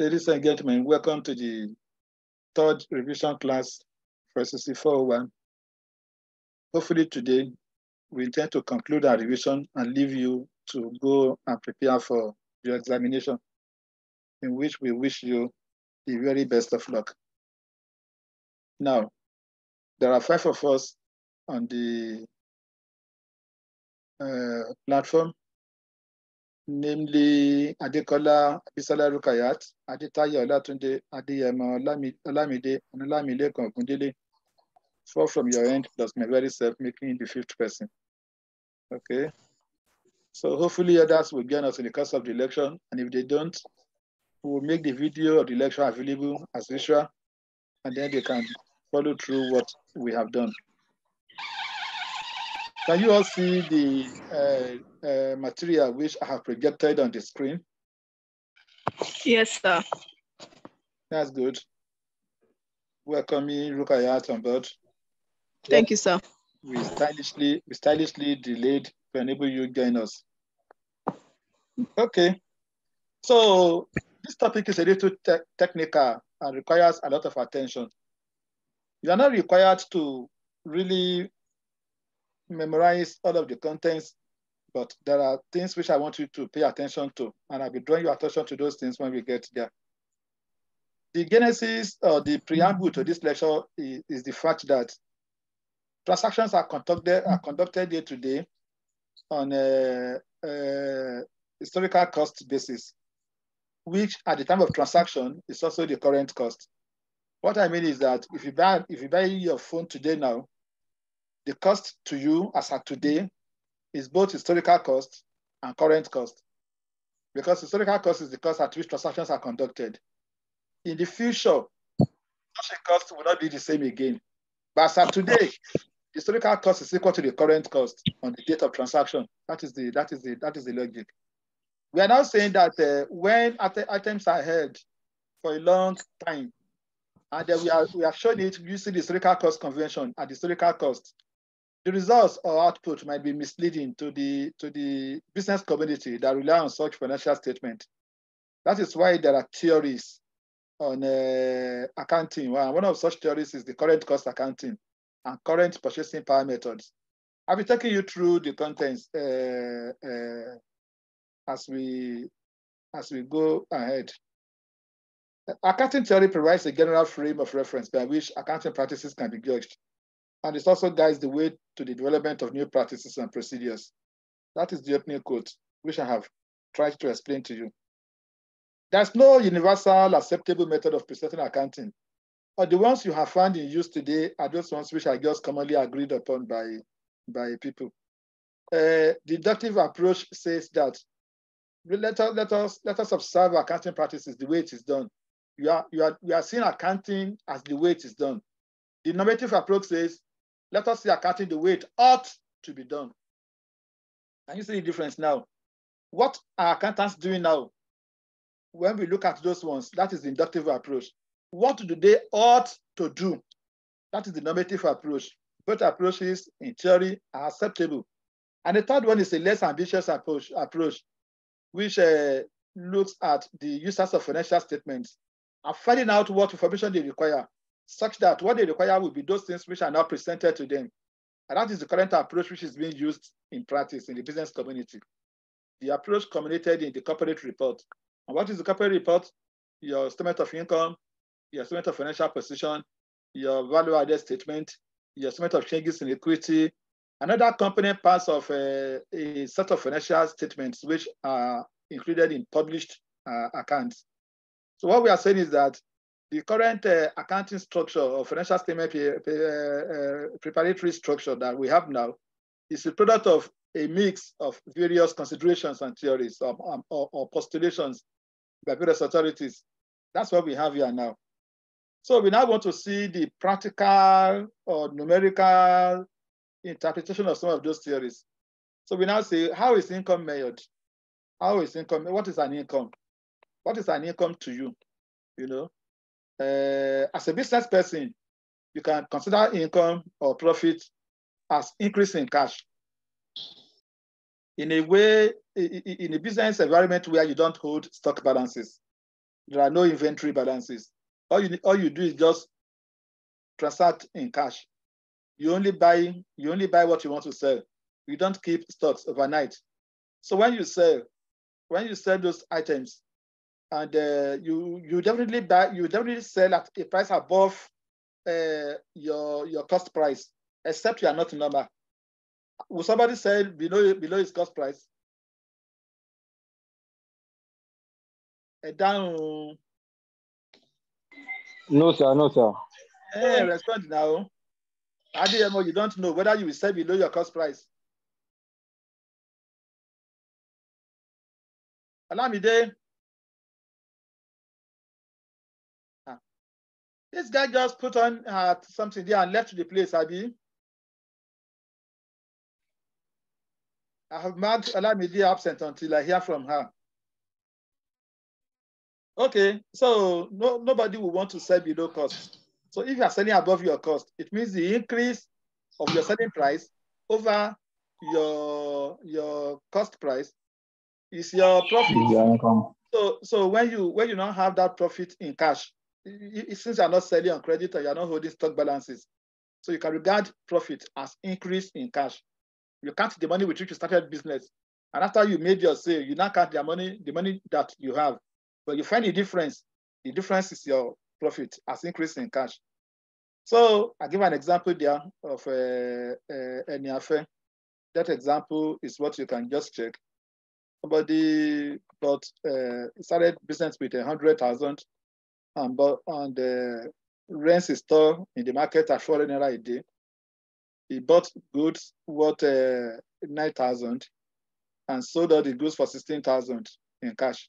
Ladies and gentlemen, welcome to the third revision class for ACC 401. Hopefully today, we intend to conclude our revision and leave you to go and prepare for your examination, in which we wish you the very best of luck. Now, there are five of us on the uh, platform, namely Adekola Abisola Rukayat, Adetayo Olatunde, Adeyemo Olamide, and Olamilekan Ogundele. Four from your end, plus my very self, making the fifth person. Okay. So hopefully others will join us in the course of the election. And if they don't, we will make the video of the lecture available as usual, and then they can follow through what we have done. Can you all see the uh, uh, material which I have projected on the screen? Yes, sir. That's good. Welcoming Rukayat on board. Thank you, sir. We stylishly, we stylishly delayed to enable you to join us. Okay. So this topic is a little te technical and requires a lot of attention. You are not required to really memorize all of the contents, but there are things which I want you to pay attention to, and I'll be drawing your attention to those things when we get there. The genesis or the preamble to this lecture is, is the fact that transactions are conducted are conducted day to day on a, a historical cost basis, which at the time of transaction is also the current cost. What I mean is that if you buy if you buy your phone today now, the cost to you as at today is both historical cost and current cost. Because historical cost is the cost at which transactions are conducted. In the future, such a cost will not be the same again. But as at today, historical cost is equal to the current cost on the date of transaction. That is the that is the that is the logic. We are now saying that uh, when items are held for a long time, and then we are we have shown it using the historical cost convention at the historical cost, the results or output might be misleading to the to the business community that rely on such financial statement. That is why there are theories on uh, accounting. One of such theories is the current cost accounting and current purchasing power methods. I'll be taking you through the contents uh, uh, as we as we go ahead. Accounting theory provides a general frame of reference by which accounting practices can be judged, and it also guides the way to the development of new practices and procedures. That is the opening quote, which I have tried to explain to you. There's no universal acceptable method of presenting accounting, but the ones you have found in use today are those ones which are just commonly agreed upon by, by people. Uh, deductive approach says that let us, let us let us observe accounting practices the way it is done. You are you are we are seeing accounting as the way it is done. The normative approach says, let us see accounting the way it ought to be done. Can you see the difference now? What are accountants doing now? When we look at those ones, that is the inductive approach. What do they ought to do? That is the normative approach. Both approaches in theory are acceptable. And the third one is a less ambitious approach, approach which uh, looks at the users of financial statements and finding out what information they require, such that what they require will be those things which are now presented to them. And that is the current approach which is being used in practice in the business community. The approach culminated in the corporate report. And what is the corporate report? Your statement of income, your statement of financial position, your value-added statement, your statement of changes in equity, Another component parts of uh, a set of financial statements which are included in published uh, accounts. So what we are saying is that the current uh, accounting structure or financial statement uh, preparatory structure that we have now is a product of a mix of various considerations and theories um, um, or, or postulations by various authorities. That's what we have here now. So we now want to see the practical or numerical interpretation of some of those theories. So we now say, how is income measured? How is income? What is an income? What is an income to you? You know, uh, as a business person, you can consider income or profit as increase in cash. In a way, in a business environment where you don't hold stock balances, there are no inventory balances. All you all you do is just transact in cash. You only buy you only buy what you want to sell. You don't keep stocks overnight. So when you sell, when you sell those items, and uh, you you definitely buy you definitely sell at a price above uh, your your cost price, except you are not number. Will somebody sell below below his cost price? Uh, down. No, sir. No, sir. Hey, respond now. Adeyemo, you don't know whether you will sell below your cost price. Alamide. This guy just put on uh, something there and left the place, Abi. I have marked Olamide absent until I hear from her. Okay, so no, nobody will want to sell below cost. So if you are selling above your cost, it means the increase of your selling price over your your cost price is your profit. So so when you when you don't have that profit in cash, since you're not selling on credit and you're not holding stock balances, so you can regard profit as increase in cash. You count the money with which you started business, and after you made your sale, you now count the money the money that you have. But you find the difference. The difference is your profit as increase in cash. So I give an example there of uh, uh, Eniafe. That example is what you can just check. Somebody got uh, started business with a hundred thousand, and but and uh, rents a store in the market at four naira a day. He bought goods worth uh, nine thousand, and sold all the goods for sixteen thousand in cash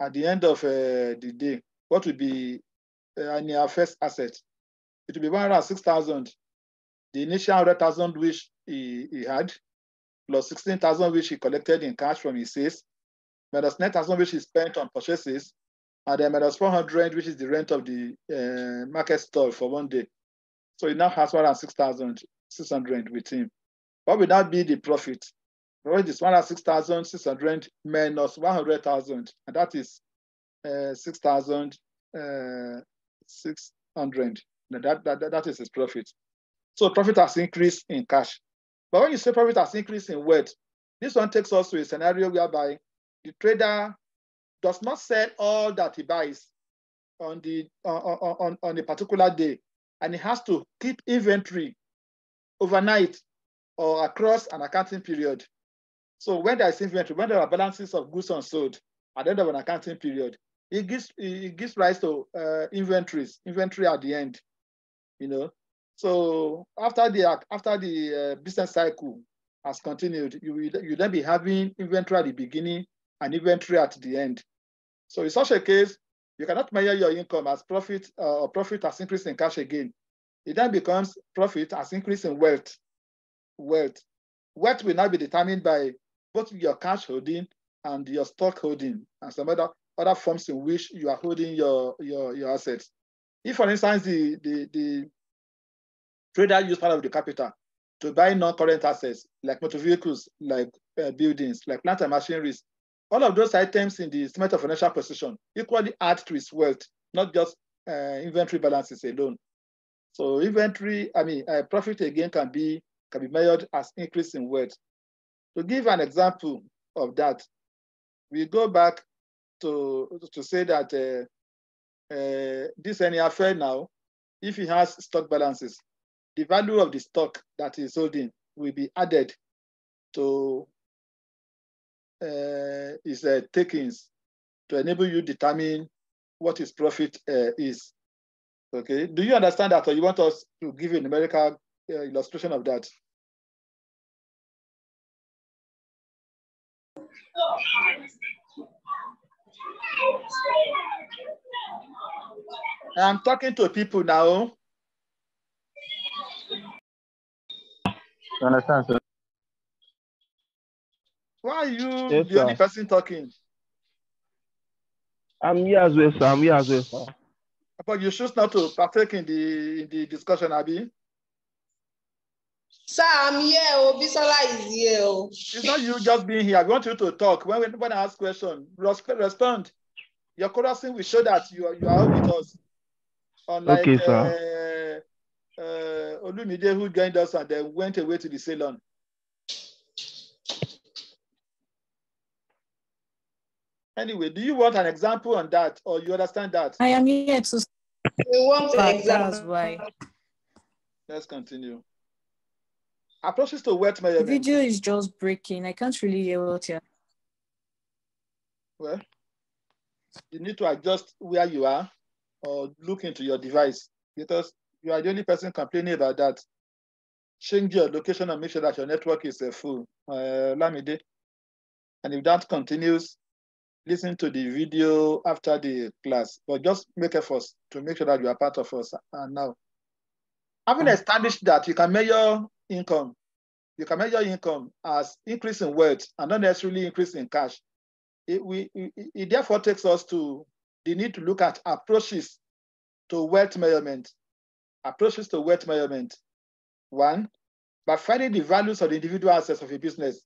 at the end of uh, the day, what would be uh, our first asset? It would be 106,000. The initial 100,000 which he, he had, plus 16,000 which he collected in cash from his sales, minus 9,000 which he spent on purchases, and then minus 400 which is the rent of the uh, market stall for one day. So he now has 106,600 with him. What would that be the profit? Right, is 106,600 minus 100,000, and that is uh, 6,600. Uh, that, that, that is his profit. So profit has increased in cash. But when you say profit has increased in wealth, this one takes us to a scenario whereby the trader does not sell all that he buys on the on, on, on a particular day, and he has to keep inventory overnight or across an accounting period. So when there is inventory, when there are balances of goods unsold at the end of an accounting period, it gives it gives rise to uh, inventories, inventory at the end, you know. So after the after the uh, business cycle has continued, you will you then be having inventory at the beginning and inventory at the end. So in such a case, you cannot measure your income as profit uh, or profit as increase in cash again. It then becomes profit as increase in wealth. Wealth. Wealth will now be determined by both your cash holding and your stock holding and some other, other forms in which you are holding your, your, your assets. If, for instance, the, the, the trader used part of the capital to buy non-current assets like motor vehicles, like uh, buildings, like plant and machineries, all of those items in the estimate of financial position equally add to its wealth, not just uh, inventory balances alone. So inventory, I mean, uh, profit again can be can be measured as increase in wealth. To give an example of that, we go back to, to say that uh, uh, this any affair now, if he has stock balances, the value of the stock that he's holding will be added to uh, his uh, takings to enable you determine what his profit uh, is. Okay, do you understand that or you want us to give you a numerical uh, illustration of that? I'm talking to people now. You understand, sir? Why are you Yes, the only sir. person talking? I'm here as well, sir. I'm here as well, sir. But you choose not to partake in the in the discussion, Abby. Sir, I'm here. Oh, Bisola is here. Oh. It's not you just being here. I want you to talk. When when I ask question, res- respond. Your chorusing will show that you are, you are with us. Unlike Okay, sir. uh, uh, Olumide who joined us and then went away to the salon. Anyway, do you want an example on that or you understand that? I am here to We want an start. That's example. why. Let's continue. Approaches to wet The video is just breaking. I can't really hear what you're. Well, you need to adjust where you are or look into your device because you are the only person complaining about that. Change your location and make sure that your network is uh, full. Uh, Lamide. And if that continues, listen to the video after the class, but just make efforts to make sure that you are part of us. And now, having mm. established that you can measure income, you can measure income as increase in wealth and not necessarily increase in cash it, we, it, it therefore takes us to the need to look at approaches to wealth measurement. Approaches to wealth measurement. One, by finding the values of the individual assets of a business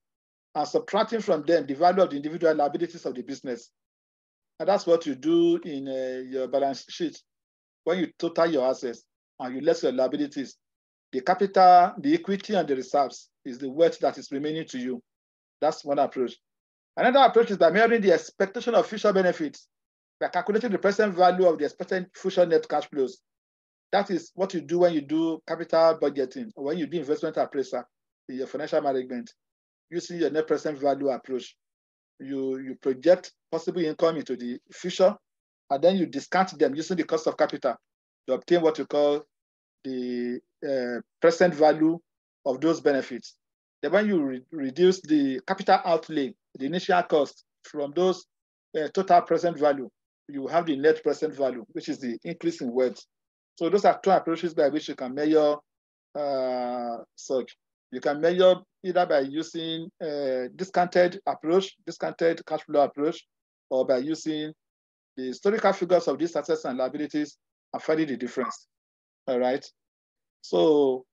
and subtracting from them the value of the individual liabilities of the business. And that's what you do in uh, your balance sheet. When you total your assets and you less your liabilities, the capital, the equity, and the reserves is the wealth that is remaining to you. That's one approach. Another approach is by measuring the expectation of future benefits by calculating the present value of the expected future net cash flows. That is what you do when you do capital budgeting or when you do investment appraisal in your financial management using your net present value approach. You, you project possible income into the future and then you discount them using the cost of capital to obtain what you call the uh, present value of those benefits. Then when you re reduce the capital outlay, the initial cost from those uh, total present value, you have the net present value, which is the increase in wealth. So those are two approaches by which you can measure uh, such. You can measure either by using a discounted approach, discounted cash flow approach, or by using the historical figures of these assets and liabilities and finding the difference. All right. So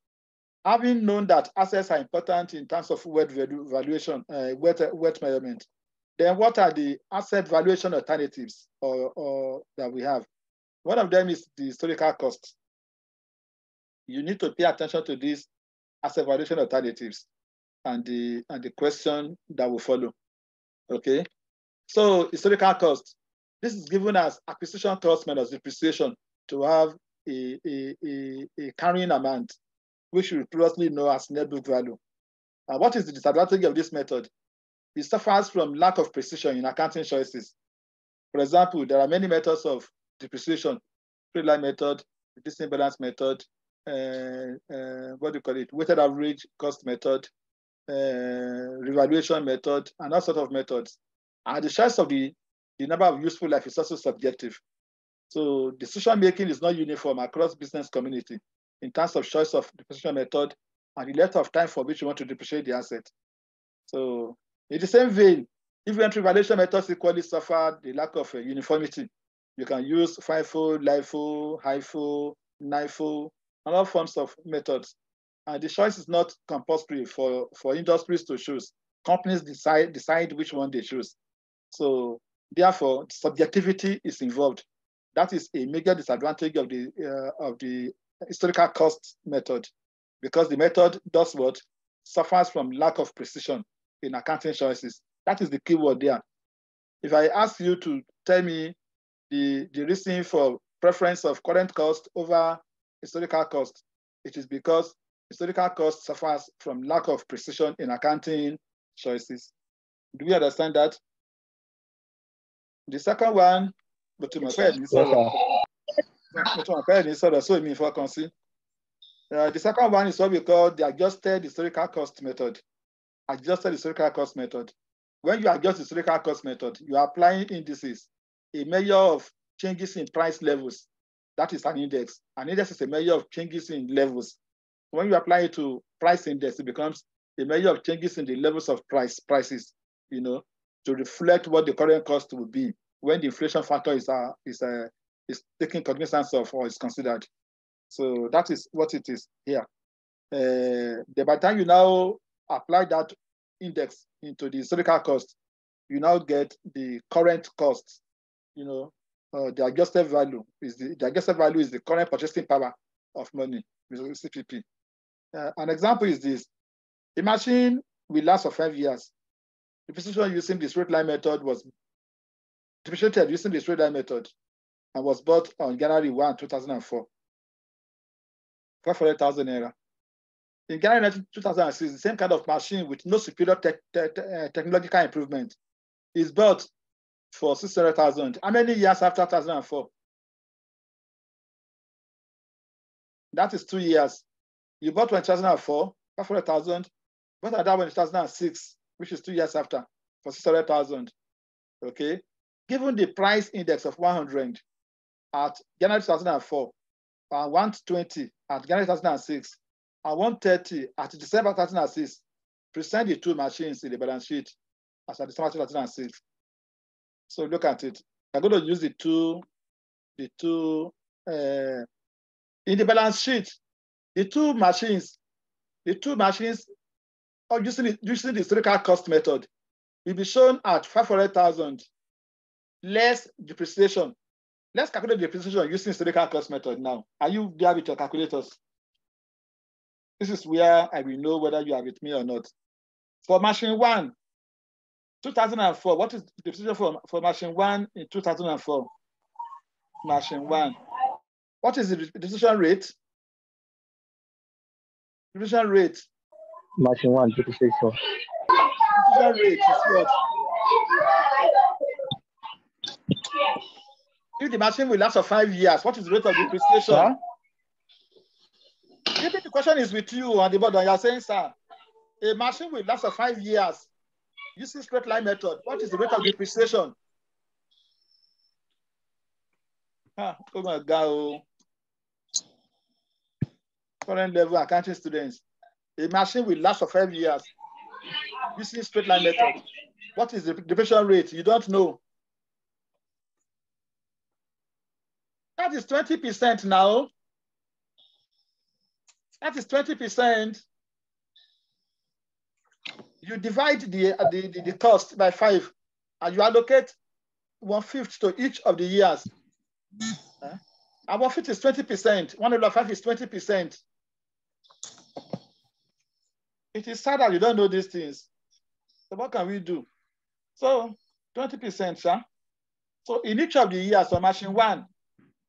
having known that assets are important in terms of wealth valuation, uh, wealth, wealth measurement, then what are the asset valuation alternatives or, or that we have? One of them is the historical cost. You need to pay attention to these asset valuation alternatives and the and the question that will follow. Okay. So historical cost. This is given as acquisition cost minus depreciation to have a, a, a, a carrying amount, which we previously know as net book value. And what is the disadvantage of this method? It suffers from lack of precision in accounting choices. For example, there are many methods of depreciation, straight line method, reducing balance method, uh, uh, what do you call it, weighted average cost method, revaluation method, and all sort of methods. And the choice of the, the number of useful life is also subjective. So decision making is not uniform across business community in terms of choice of depreciation method and the length of time for which you want to depreciate the asset. So in the same vein, if inventory valuation methods equally suffer the lack of uh, uniformity. You can use FIFO, LIFO, HIFO, NIFO, and all forms of methods. And the choice is not compulsory for, for industries to choose. Companies decide, decide which one they choose. So therefore, subjectivity is involved. That is a major disadvantage of the, uh, of the historical cost method because the method does what? Suffers from lack of precision in accounting choices. That is the key word there. If I ask you to tell me the, the reason for preference of current cost over historical cost, it is because historical cost suffers from lack of precision in accounting choices. Do we understand that? The second one, but to my friend, so me for uh, the second one is what we call the adjusted historical cost method. Adjusted historical cost method. When you adjust the historical cost method, you are applying indices, a measure of changes in price levels. That is an index. An index is a measure of changes in levels. When you apply it to price index, it becomes a measure of changes in the levels of price prices, you know, to reflect what the current cost will be when the inflation factor is uh, is uh, is taken cognizance of or is considered. So that is what it is here. Uh, by the time you now apply that index into the historical cost, you now get the current cost you know, uh, the adjusted value is the, the adjusted value is the current purchasing power of money, CPP. Uh, an example is this. Imagine we last for five years. The Depreciation using the straight line method was depreciated using the straight line method and was bought on January 1, 2004. 500,000 naira. In January 2006, the same kind of machine with no superior te te te uh, technological improvement is built for 600,000. How many years after 2004? That is two years. You bought one in 2004, 500,000, bought another one in 2006, which is two years after, for 600,000. Okay. Given the price index of 100 at January 2004, and 120 at January 2006, and 130 at December 2006, present the two machines in the balance sheet as at December 2006. So look at it. I'm going to use the two, the two, uh, in the balance sheet, the two machines, the two machines, using using the historical cost method, will be shown at 500,000 less depreciation. Let's calculate the depreciation using historical cost method now. Are you there with your calculators? This is where I will know whether you are with me or not. For machine one, 2004, what is the depreciation for, for machine one in 2004? Machine one. What is the depreciation rate? Depreciation rate. Machine one, depreciation. Depreciation rate is what? If the machine will last for five years, what is the rate of depreciation? Huh? Maybe the question is with you on the board, and you're saying, sir, a machine will last for five years using straight line method. What is the rate of depreciation? Ah, oh my God. Current level accounting students. A machine will last for five years using straight line method. What is the depreciation rate? You don't know. That is 20% now. That is 20%. You divide the, the, the, the cost by five and you allocate one fifth to each of the years. Uh, and one fifth is 20%. One over five is 20%. It is sad that you don't know these things. So what can we do? So 20%, sir. So in each of the years for machine one,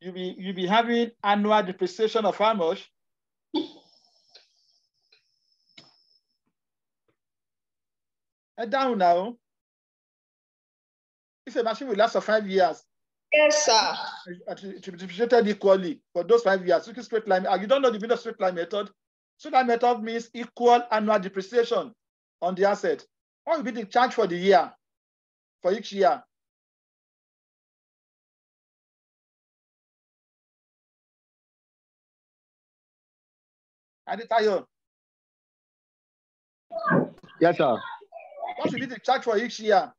you'll be, you'll be having annual depreciation of how much? Head down now. If a machine will last for five years, Yes, sir. it will be depreciated equally for those five years. Look at straight line. Ah, you don't know the middle straight line method. Straight line method means equal annual depreciation on the asset. What will be the charge for the year, for each year? Aditayo, Yes, sir. what will be the charge for each year?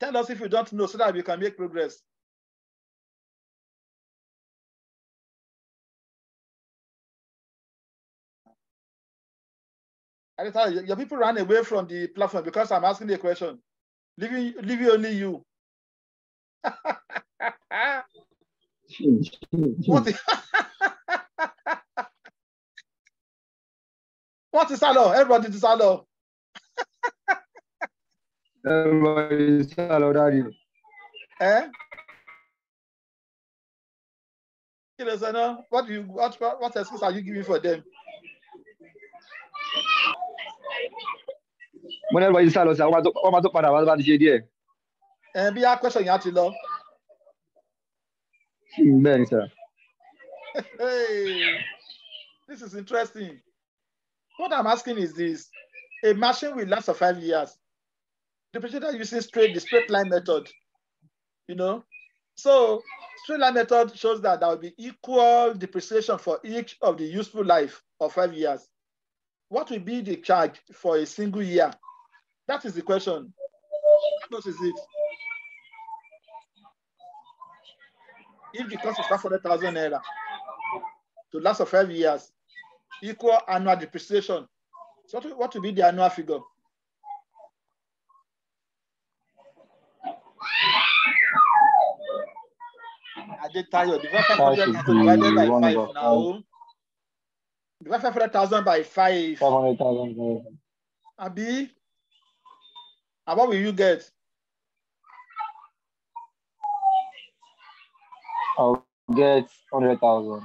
Tell us if you don't know so that we can make progress. Aditayo, your- people ran away from the platform because I'm asking the question. Leaving, leaving only you. What is, what is hello? Everybody is hello. Everybody, hello, daddy. Eh? What do you what what excuse are you giving for them? Mo ní everybody sá lọ sí àwọn wọ́n máa tó padà wá bá ti ṣe díẹ̀. Eh, bí a question yẹn á ti lọ. Bẹ́ẹ̀ ni, sir. This is interesting. What I'm asking is this: a machine will last for five years. The depreciator using straight the straight line method. You know, so straight line method shows that there will be equal depreciation for each of the useful life of five years what will be the charge for a single year? That is the question. What much is it? If the cost is 500,000 naira to last for five years, equal annual depreciation. So what will be the annual figure? I did that. You the 500,000 divided by five now. 5 over now. Divide 500,000 by 5. Five hundred thousand. Abi, and what will you get? I'll get hundred thousand.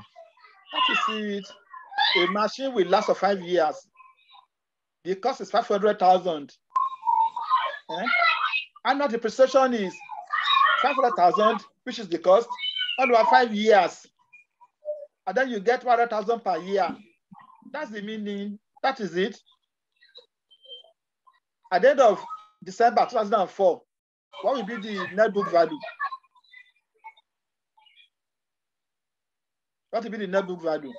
That is it. A machine will last for five years. The cost is 500,000. Eh? Annual depreciation is 500,000, which is the cost, all over five years. And then you get 100,000 per year. That's the meaning. That is it. At the end of December 2004, what will be the net book value? What will be the net book value?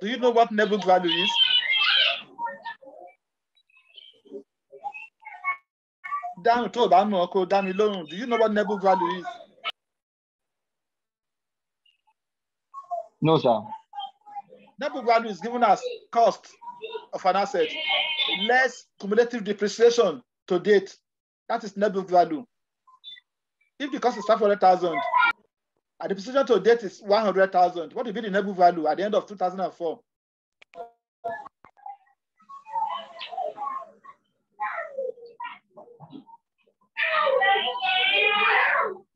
Do you know what net book value is? Dáhùn tó o bá mọ̀ kó o dá mi lóhùn. Do you know what net book value is? No, sir. Net book value is given as cost of an asset less cumulative depreciation to date. That is net book value. If the cost is 500,000 and the depreciation to date is 100,000, what will be the net book value at the end of 2004?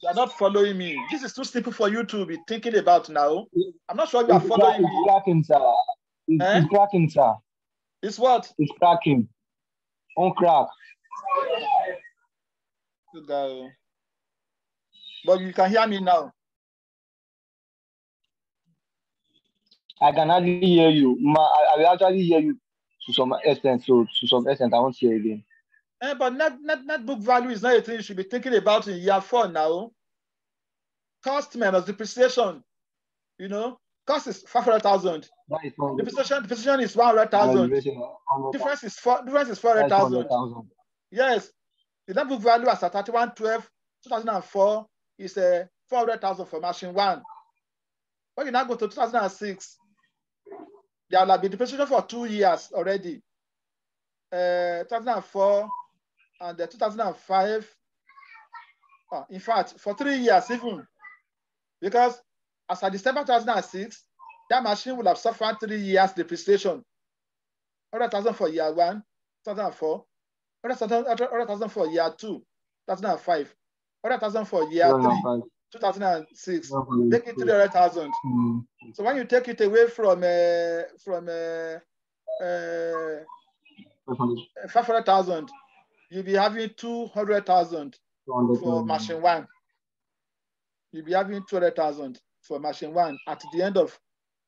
You are not following me. This is too simple for you to be thinking about now. I'm not sure you are It's, following it's me. cracking, sir. It's, Eh? it's cracking, sir. It's what? It's cracking. On crack. Go. But you can hear me now. I can hardly hear you. Ma, I, I will actually hear you to some extent. So to some extent, I won't hear again. Eh, but net, net, net book value is not a thing you should be thinking about in year four now. Cost minus depreciation. You know, cost is 500,000. That is not Depreciation, depreciation is 100,000. Difference is four, difference is 400,000. thousand. Yes. The net book value as at 31 12 2004 is uh, 400,000 for machine one. When you now go to 2006, there will been depreciation for two years already. Uh, 2004 and uh, 2005. uh, in fact, for three years even. Because as of December 2006, that machine will have suffered three years depreciation. 100,000 for year one, 2004. 100,000 for year two, 2005. 100,000 for year three, 2006. Take it 300,000. Mm. So when you take it away from uh, from uh, uh, 500,000, you'll be having 200,000 for machine one. You'll be having 200,000 for machine one at the end of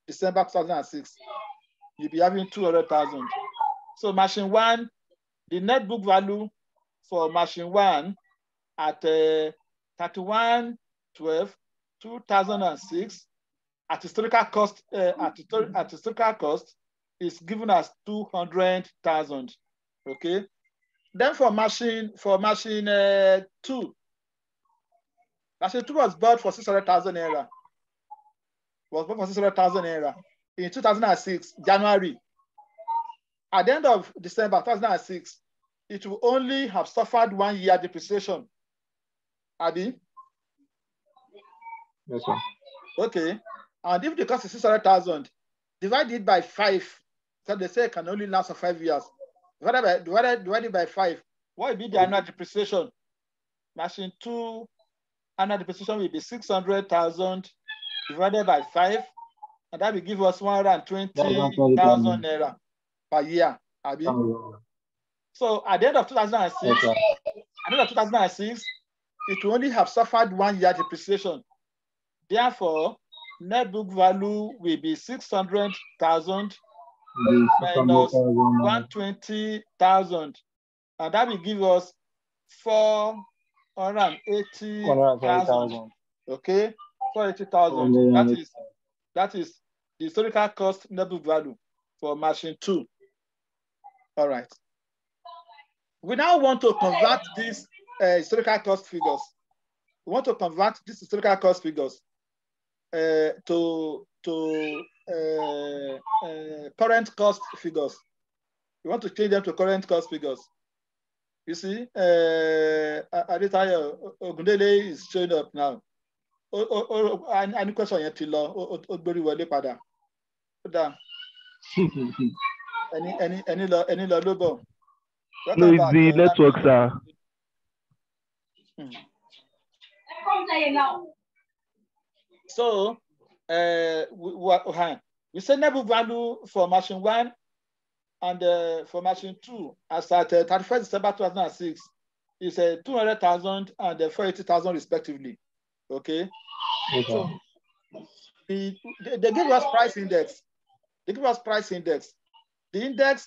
December 2006. You'll be having 200,000. So machine one, the net book value for machine one at uh, 31 12 2006 at historical cost uh, at, at historical cost is given as 200,000 okay then for machine for machine uh, 2 machine 2 was bought for 600,000 naira was bought for 600,000 naira in 2006 January at the end of December 2006 it will only have suffered one year depreciation Abi? Yes, sir. Okay. And if the cost is 600,000, divide it by five. So they say it can only last for five years. Divided by, divided, divided by five. What will be the annual depreciation? Machine two, annual depreciation will be 600,000 divided by five. And that will give us 120,000 naira per year. Abi? So at the end of 2006, Yes, sir. at the end of 2006, it will only have suffered one year depreciation. Therefore, net book value will be 600,000 minus 120,000. And that will give us 480,000. Okay? 480,000. That is, that is the historical cost net book value for machine two. All right. We now want to convert these uh, historical cost figures. We want to convert these historical cost figures uh, to to uh, uh, current cost figures. We want to change them to current cost figures. You see, uh, Adetayo Ogundele is showing up now. O- o- o- a a ní question yẹn ti lọ, ó- gbórí wọlé padà. Ó dáa, ẹni ẹni ẹni lọ ẹni lọ ló bọ̀. No, it's the network, sir. So, uh, we, we, uh, we say net book value for machine one and uh, for machine two as at uh, 31st December 2006 is uh, 200,000 and uh, 480,000 respectively. Okay. Yes, sir. The, they, they give us price index. They give us price index. The index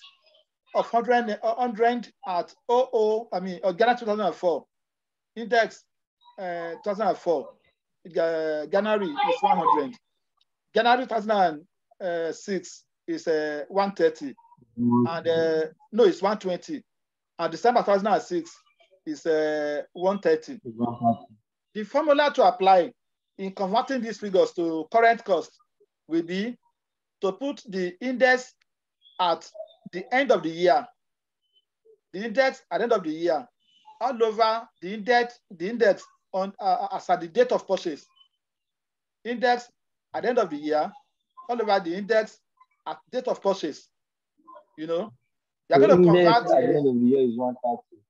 of 100, uh, 100 at 00, I mean, uh, Ghana 2004. Index uh, 2004. Uh, January is 100. January 2006 is uh, 130. And uh, no, it's 120. And December 2006 is uh, 130. The formula to apply in converting these figures to current cost will be to put the index at the end of the year. The index at the end of the year, all over the index, the index on uh, as at the date of purchase. Index at the end of the year, all over the index at date of purchase. You know, you're The going to convert at the end of the year is 130.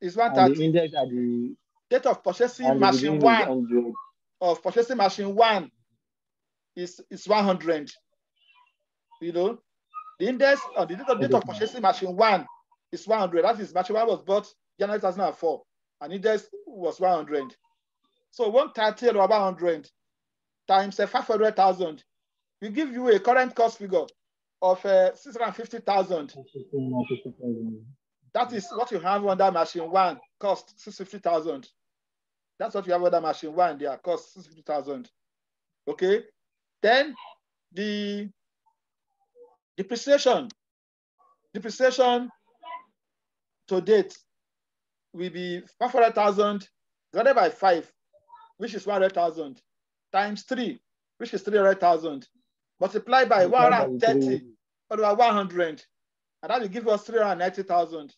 is And the 130 index at the, date of purchasing machine one. is 100. of purchasing machine one is is 100. You know, the index on the date of, date of purchasing machine one is 100. That is, machine one was bought January 2004, and index was 100. So 130 or 100 times uh, 500,000 will give you a current cost figure of uh, 650,000. That is what you have under machine one, cost 650,000. That's what you have under machine one, there, cost 650,000. Okay. Then the depreciation, depreciation to date will be 500,000 divided by 5, which is 100,000, times 3, which is 300,000, multiplied by 130 over 100, and that will give us 390,000.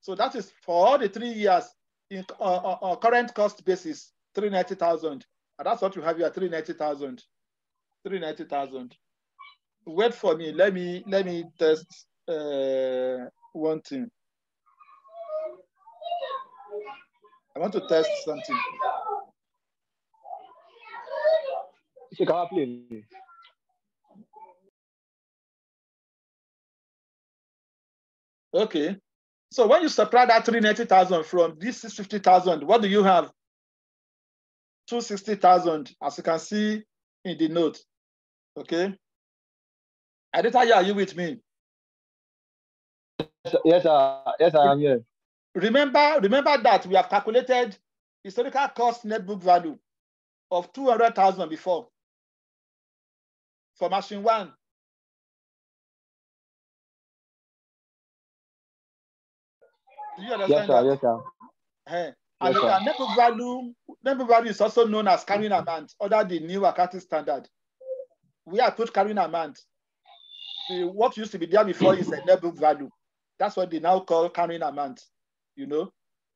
So that is for all the three years in uh, uh, uh, current cost basis, 390,000. And that's what you have here, 390,000. 390,000. Wait for me. Let me let me test uh, one thing. I want to test something. Okay. So when you subtract that 390,000 from this 650,000, what do you have? 260,000, as you can see in the note. Okay. Adita, are you with me? Yes, sir. Yes, I am here. Remember, remember that we have calculated historical cost net book value of 200,000 before for machine one. Do you understand Yes, sir. that? Yes, sir. Eh, And Yes, the net value, net value is also known as carrying amount under the new accounting standard. We are put carrying amount. The, what used to be there before is a net book value. That's what they now call carrying amount. You know,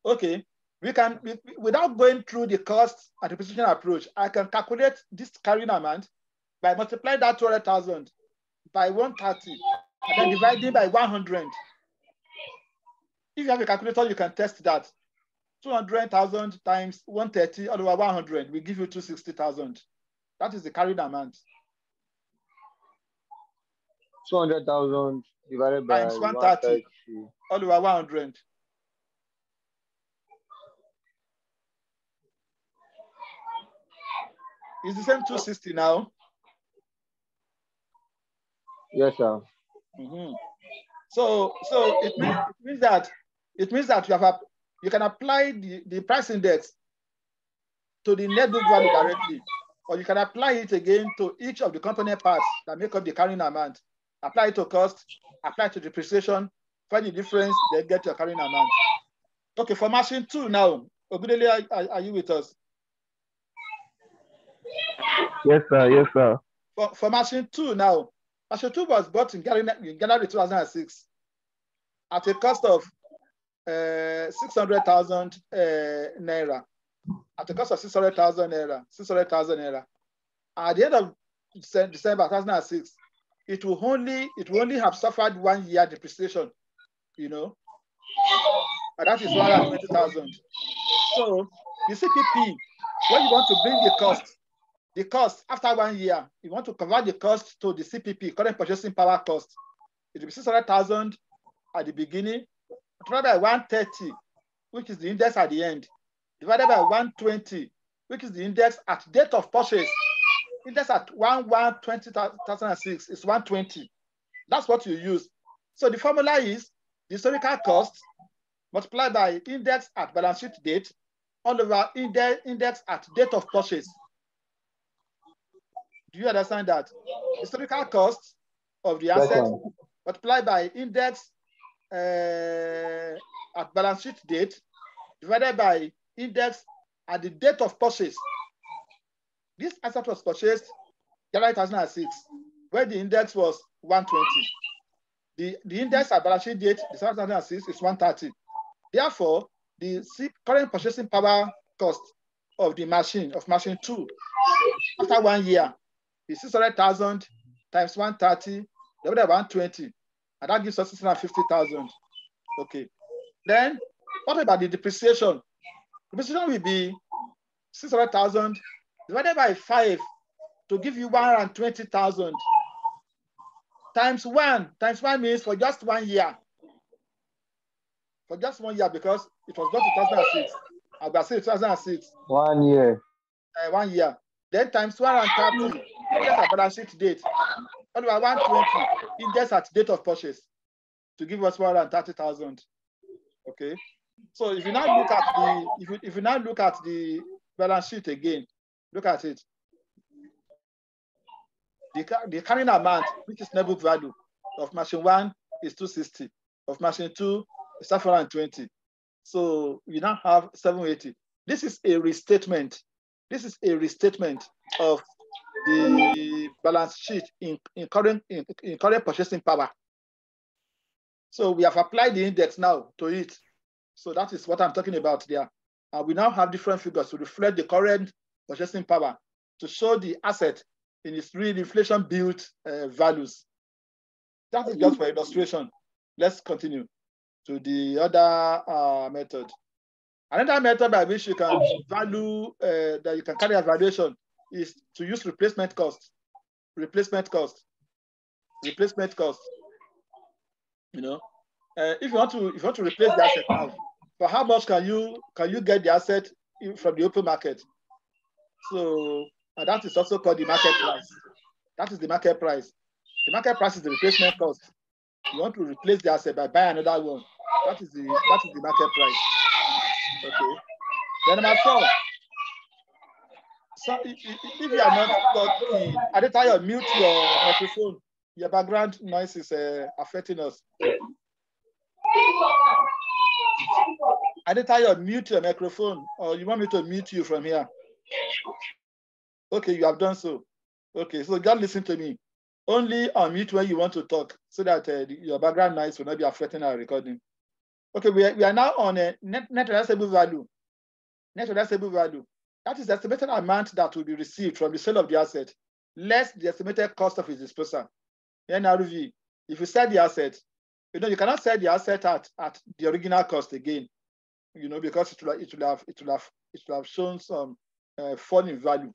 okay. We can we- without going through the cost and depreciation approach. I can calculate this carrying amount by multiplying that two hundred thousand by one thirty and then dividing by one hundred. If you have a calculator, you can test that. 200,000 times 130 all over 100 will give you 260,000. That is the carried amount. 200,000 divided by Times 130. 130. All over 100. It's the same 260 now. Yes, sir. Mhm. So, so it means, it means that it means that you have a, you can apply the, the price index to the net book value directly, or you can apply it again to each of the component parts that make up the carrying amount. Apply it to cost, apply it to depreciation, find the difference, then get your carrying amount. Okay, for machine two now, Ogundele, are, are, you with us? Yes, sir. Yes, sir. For, for machine two now, machine two was bought in January, in January 2006 at a cost of uh, 600,000 uh, naira at the cost of 600,000 naira, 600,000 naira. At the end of December 2006, it will only it will only have suffered one year depreciation, you know, and that is 120,000. So the CPP, when you want to bring the cost, the cost after one year, you want to convert the cost to the CPP, current purchasing power cost. It will be 600,000 at the beginning, divided by 130, which is the index at the end, divided by 120, which is the index at date of purchase. Index at 1 1 2006 is 120. That's what you use. So the formula is the historical cost multiplied by index at balance sheet date all over index, index at date of purchase. Do you understand that? Historical cost of the asset multiplied by index uh, at balance sheet date divided by index at the date of purchase. This asset was purchased January 2006, where the index was 120. The, the index at balance sheet date, December 2006, is 130. Therefore, the current purchasing power cost of the machine, of machine two, after one year, is 600,000 times 130 divided by 120, and that gives us 650,000. Okay. Then, what about the depreciation? Depreciation will be 600,000 divided by 5 to give you 120,000 times 1. Times 1 means for just one year. For just one year because it was in 2006. I'll be saying 2006, One year. uh, one year. Then times 130, index at balance sheet date. About 120, index at date of purchase to give us 130,000. Okay. So if you now look at the if you, if you now look at the balance sheet again, look at it. The, the carrying amount, which is net book value of machine one is 260, of machine two is 720. So we now have 780. This is a restatement. This is a restatement of the balance sheet in, in current in, in current purchasing power. So we have applied the index now to it. So that is what I'm talking about there. And we now have different figures to reflect the current purchasing power to show the asset in its real inflation built uh, values. That is just for illustration. Let's continue to the other uh, method. Another method by which you can value, uh, that you can carry a valuation is to use replacement cost. Replacement cost. Replacement cost. You know, uh, if you want to, if you want to replace the asset for how much can you can you get the asset from the open market? So and that is also called the market price. That is the market price. The market price is the replacement cost. You want to replace the asset by buying another one. That is the that is the market price. Okay. Then number four. So if, you are not talking, you mute your microphone, your background noise is uh, affecting us. You mute your microphone, or you want me to mute you from here. Okay, you have done so. Okay, so just listen to me. Only unmute when you want to talk so that uh, your background noise will not be affecting our recording. Okay, we are, we are now on a net, net realizable value. Net realizable value. That is the estimated amount that will be received from the sale of the asset, less the estimated cost of its disposal. NRV, if you sell the asset, you know, you cannot sell the asset at, at the original cost again, you know, because it will, it will have, it will have, it will have shown some uh, value.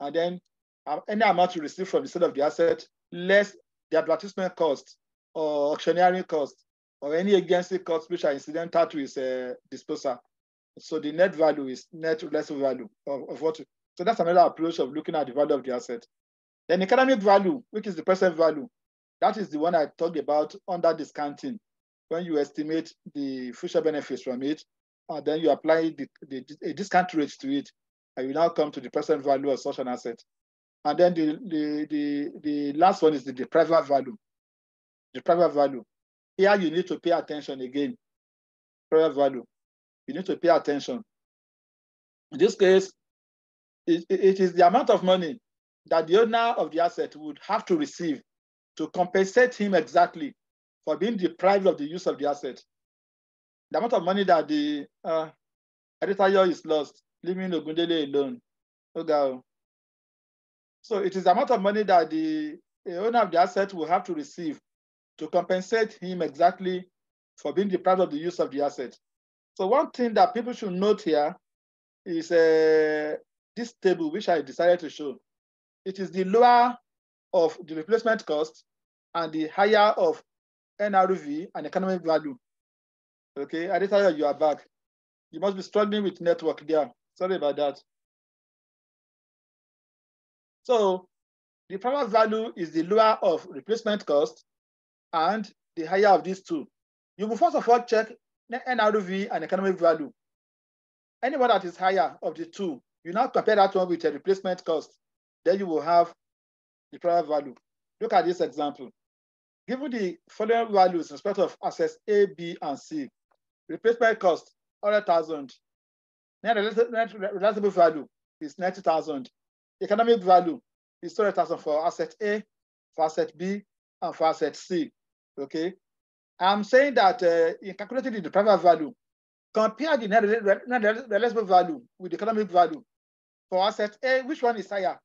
And then uh, any amount you receive from the sale of the asset, less the advertisement cost or auctioneering cost or any agency costs which are incidental to its uh, disposal. So the net value is net realizable value of, of what. So that's another approach of looking at the value of the asset. Then economic value, which is the present value, that is the one I talked about under discounting. When you estimate the future benefits from it, and then you apply the, the, a discount rate to it, and you now come to the present value of such an asset. And then the, the, the, the last one is the deprival value. The deprival value. Here you need to pay attention again. Deprival value. You need to pay attention. In this case, it, it is the amount of money that the owner of the asset would have to receive to compensate him exactly for being deprived of the use of the asset. the amount of money that the uh, is lost, leaving Ogundele alone. Ogao. So it is the amount of money that the owner of the asset will have to receive to compensate him exactly for being deprived of the use of the asset. So one thing that people should note here is uh, this table, which I decided to show. It is the lower of the replacement cost and the higher of NRV and economic value. Okay, Adetayo, you are back. You must be struggling with network there. Sorry about that. So the proper value is the lower of replacement cost and the higher of these two. You will first of all check NRV and economic value. Anyone that is higher of the two, you now compare that one with a replacement cost. Then you will have the proper value. Look at this example. Given the following values in respect of assets A, B, and C, replacement cost 100,000, net realizable value is 90,000, economic value is 200,000 for asset A, for asset B, and for asset C. Okay. I'm saying that uh, in calculating the private value, compare the net realizable value with the economic value. For asset A, which one is higher?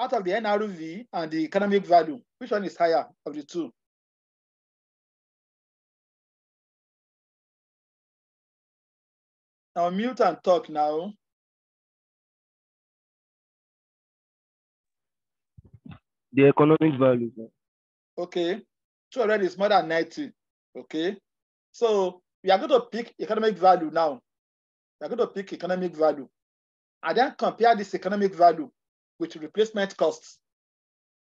Out of the NRV and the economic value, which one is higher of the two? Now mute and talk now. The economic value. Okay. 200 is more than 90. Okay. So we are going to pick economic value now. We are going to pick economic value. And then compare this economic value with replacement costs.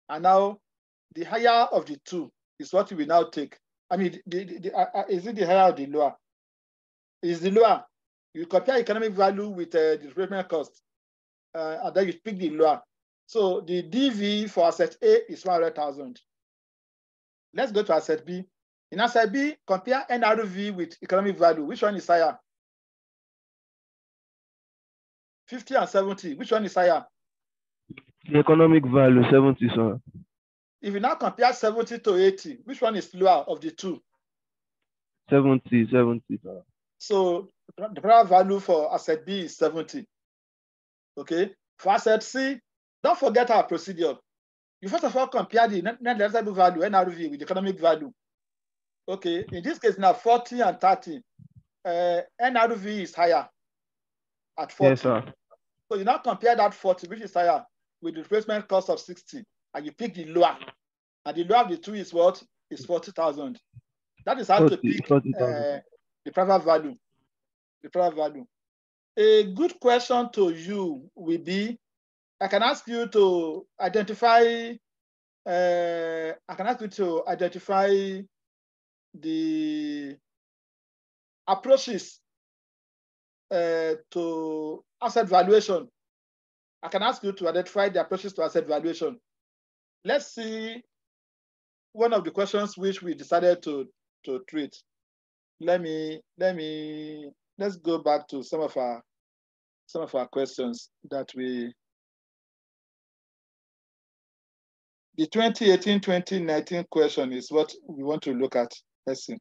And now the higher of the two is what we now take. I mean, the, the, the, uh, uh, is it the higher or the lower? Is the lower. You compare economic value with uh, the replacement cost. Uh, and then you pick the lower. So the DV for asset A is 100,000. Let's go to asset B. In asset B, compare NRV with economic value. Which one is higher? 50 and 70. Which one is higher? The economic value, 70, sir. If you now compare 70 to 80, which one is lower of the two? 70, 70, sir. So the proper value for asset B is 70. Okay. For asset C, don't forget our procedure. You first of all compare the net net value, NRV, with the economic value. Okay. In this case, now 40 and 30, uh, NRV is higher at 40. Yes, sir. So you now compare that 40, which is higher, with the replacement cost of 60, and you pick the lower. And the lower of the two is what? Is 40,000. That is how to 40, pick 40,000. uh, deprival value. Deprival value. A good question to you will be, I can ask you to identify, uh, I can ask you to identify the approaches uh, to asset valuation. I can ask you to identify the approaches to asset valuation. Let's see one of the questions which we decided to, to treat. Let me, let me, let's go back to some of our, some of our questions that we, the 2018-2019 question is what we want to look at. Let's see.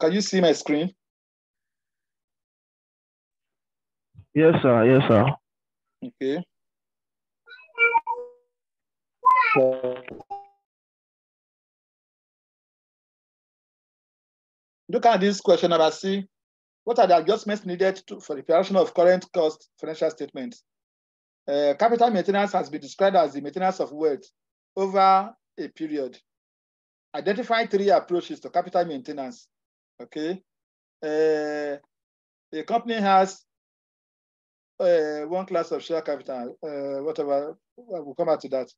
Can you see my screen? Yes, sir. Yes, sir. Okay. Look at this question number C. What are the adjustments needed to, for the preparation of current cost financial statements? Uh, capital maintenance has been described as the maintenance of wealth over a period. Identify three approaches to capital maintenance. Okay. Uh, a company has uh, one class of share capital, uh, whatever, we'll come back to that.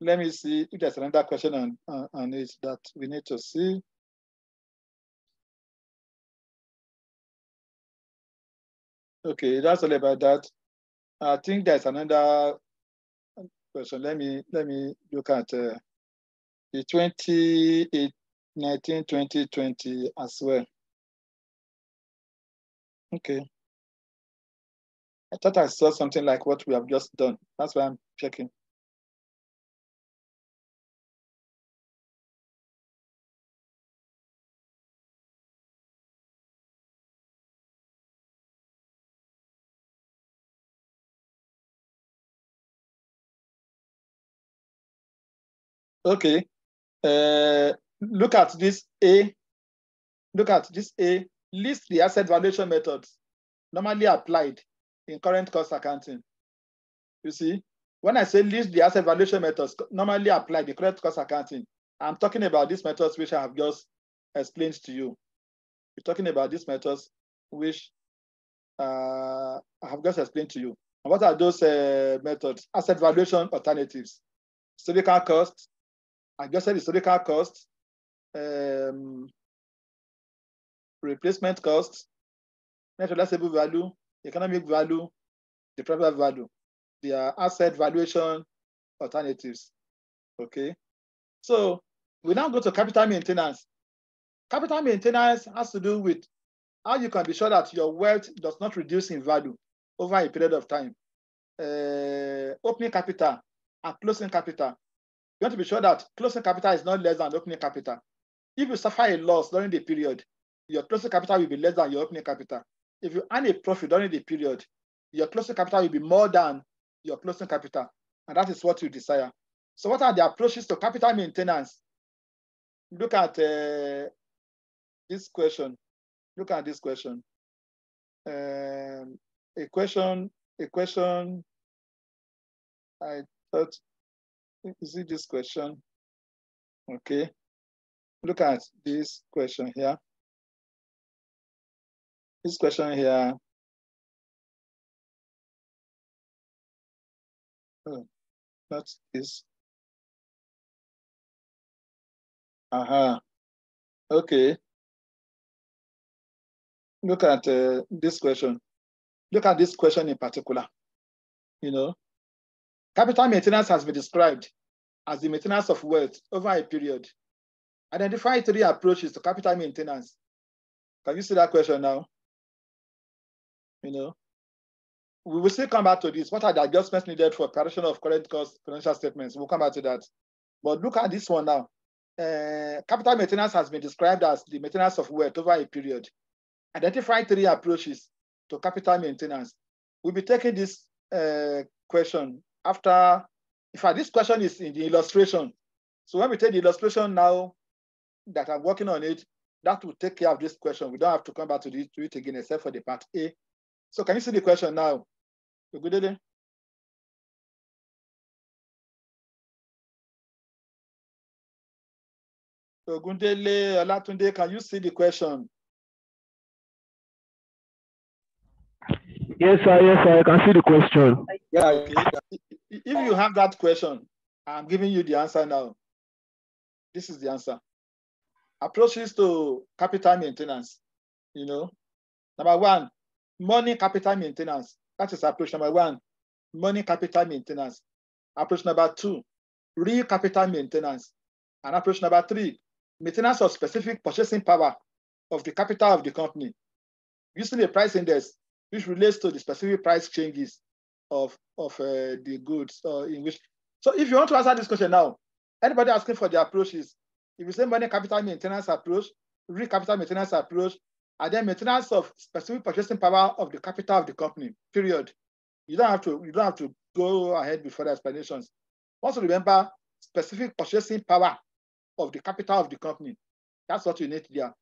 Let me see if there's another question on, on, on it that we need to see. Okay, that's all about that. I think there's another question. Let me let me look at uh, the 2019 2020 as well. Okay. I thought I saw something like what we have just done. That's why I'm checking. Okay. Uh, look at this A. Look at this A. List the asset valuation methods normally applied in current cost accounting. You see, when I say list the asset valuation methods normally applied in current cost accounting, I'm talking about these methods which I have just explained to you. We're talking about these methods which uh, I have just explained to you. And what are those uh, methods? Asset valuation alternatives, historical cost, I just said historical cost, um, replacement cost, net realizable value, economic value, the private value. They are asset valuation alternatives. Okay. So we now go to capital maintenance. Capital maintenance has to do with how you can be sure that your wealth does not reduce in value over a period of time. Uh, opening capital and closing capital. You want to be sure that closing capital is not less than opening capital. If you suffer a loss during the period, your closing capital will be less than your opening capital. If you earn a profit during the period, your closing capital will be more than your closing capital. And that is what you desire. So what are the approaches to capital maintenance? Look at uh, this question. Look at this question. Um, a question, a question, I thought, is it this question? Okay. Look at this question here. This question here. Oh, not this. Uh-huh. Okay. Look at uh, this question. Look at this question in particular. You know, capital maintenance has been described as the maintenance of wealth over a period. Identify three approaches to capital maintenance. Can you see that question now? You know, we will still come back to this. What are the adjustments needed for preparation of current cost financial statements? We'll come back to that. But look at this one now. Uh, capital maintenance has been described as the maintenance of wealth over a period. Identify three approaches to capital maintenance. We'll be taking this uh, question after, in fact, this question is in the illustration. So when we take the illustration now that I'm working on it, that will take care of this question. We don't have to come back to, this, to it again except for the part A. So can you see the question now? At Gundele Olatunde, can you see the question? Yes, sir. Yes, sir. I can see the question. Yeah. If you have that question, I'm giving you the answer now. This is the answer. Approaches to capital maintenance. You know, number one, money capital maintenance. That is approach number one. Money capital maintenance. Approach number two, real capital maintenance. And approach number three, maintenance of specific purchasing power of the capital of the company. Using a price index which relates to the specific price changes of, of uh, the goods uh, in which. So if you want to answer this question now, anybody asking for the approaches, if you say money capital maintenance approach, real capital maintenance approach, and then maintenance of specific purchasing power of the capital of the company, period. You don't have to, you don't have to go ahead with the explanations. Also remember specific purchasing power of the capital of the company. That's what you need there.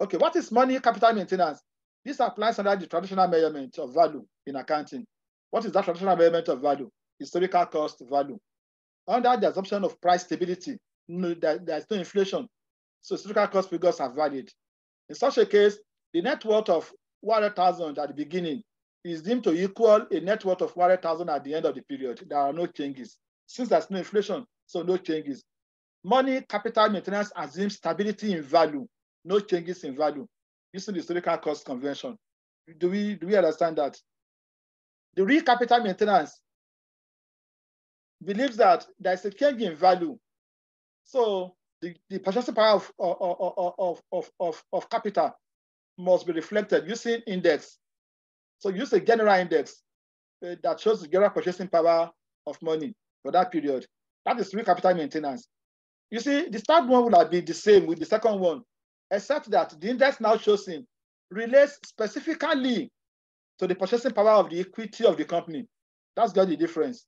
Okay, what is money capital maintenance? This applies under the traditional measurement of value in accounting. What is that traditional measurement of value? Historical cost value. Under the assumption of price stability, there's no inflation. So historical cost figures are valid. In such a case, the net worth of 100,000 at the beginning is deemed to equal a net worth of 100,000 at the end of the period. There are no changes. Since there's no inflation, so no changes. Money capital maintenance assumes stability in value, no changes in value using the historical cost convention. Do we, do we understand that? The real capital maintenance believes that there's a change in value. So the, the purchasing power of, of, of, of, of, capital must be reflected using index. So use a general index uh, that shows the general purchasing power of money for that period. That is real capital maintenance. You see, the third one will been the same with the second one, except that the index now shows in relates specifically to the purchasing power of the equity of the company. That's got the difference.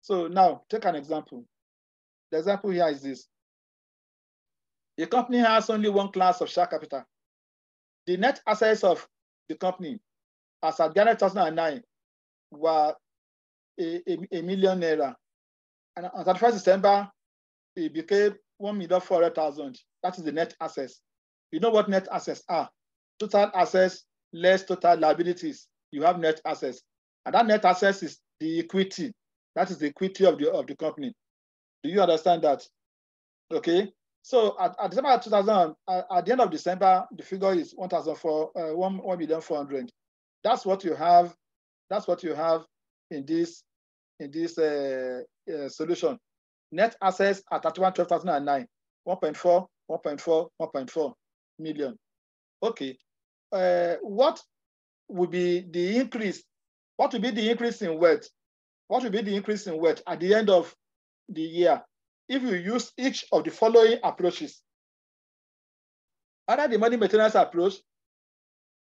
So now take an example. The example here is this. The company has only one class of share capital. The net assets of the company as at January 2009 were a, a, a million naira. And on 31st December, it became 1,400,000. That is the net assets. You know what net assets are? Total assets less total liabilities. You have net assets. And that net assets is the equity. That is the equity of the, of the company. Do you understand that? Okay. So at, at December 2000, uh, at the end of December, the figure is 1,400, uh, 1, 1 million 400. That's what you have. That's what you have in this in this uh, uh, solution. Net assets at 31 12 2009, 1.4, 1.4, 1.4 million. Okay. Uh, what would be the increase? What would be the increase in wealth? What would be the increase in wealth at the end of the year if you use each of the following approaches? Under the money maintenance approach,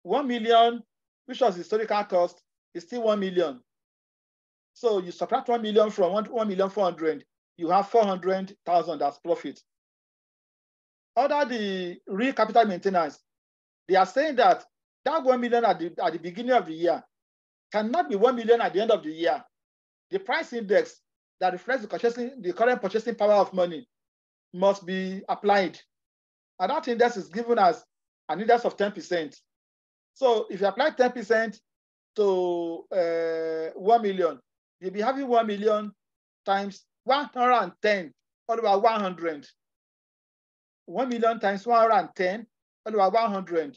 1 million, which was historical cost, is still 1 million. So you subtract 1 million from 1, 1 million 400, you have 400,000 as profit. Under the real capital maintenance, they are saying that that 1 million at the, at the beginning of the year cannot be 1 million at the end of the year. The price index that reflects the, purchasing, the current purchasing power of money must be applied. And that index is given as an index of 10%. So if you apply 10% to uh, 1 million, you'll be having 1 million times 110 all over 100. 1 million times 110 all over 100. And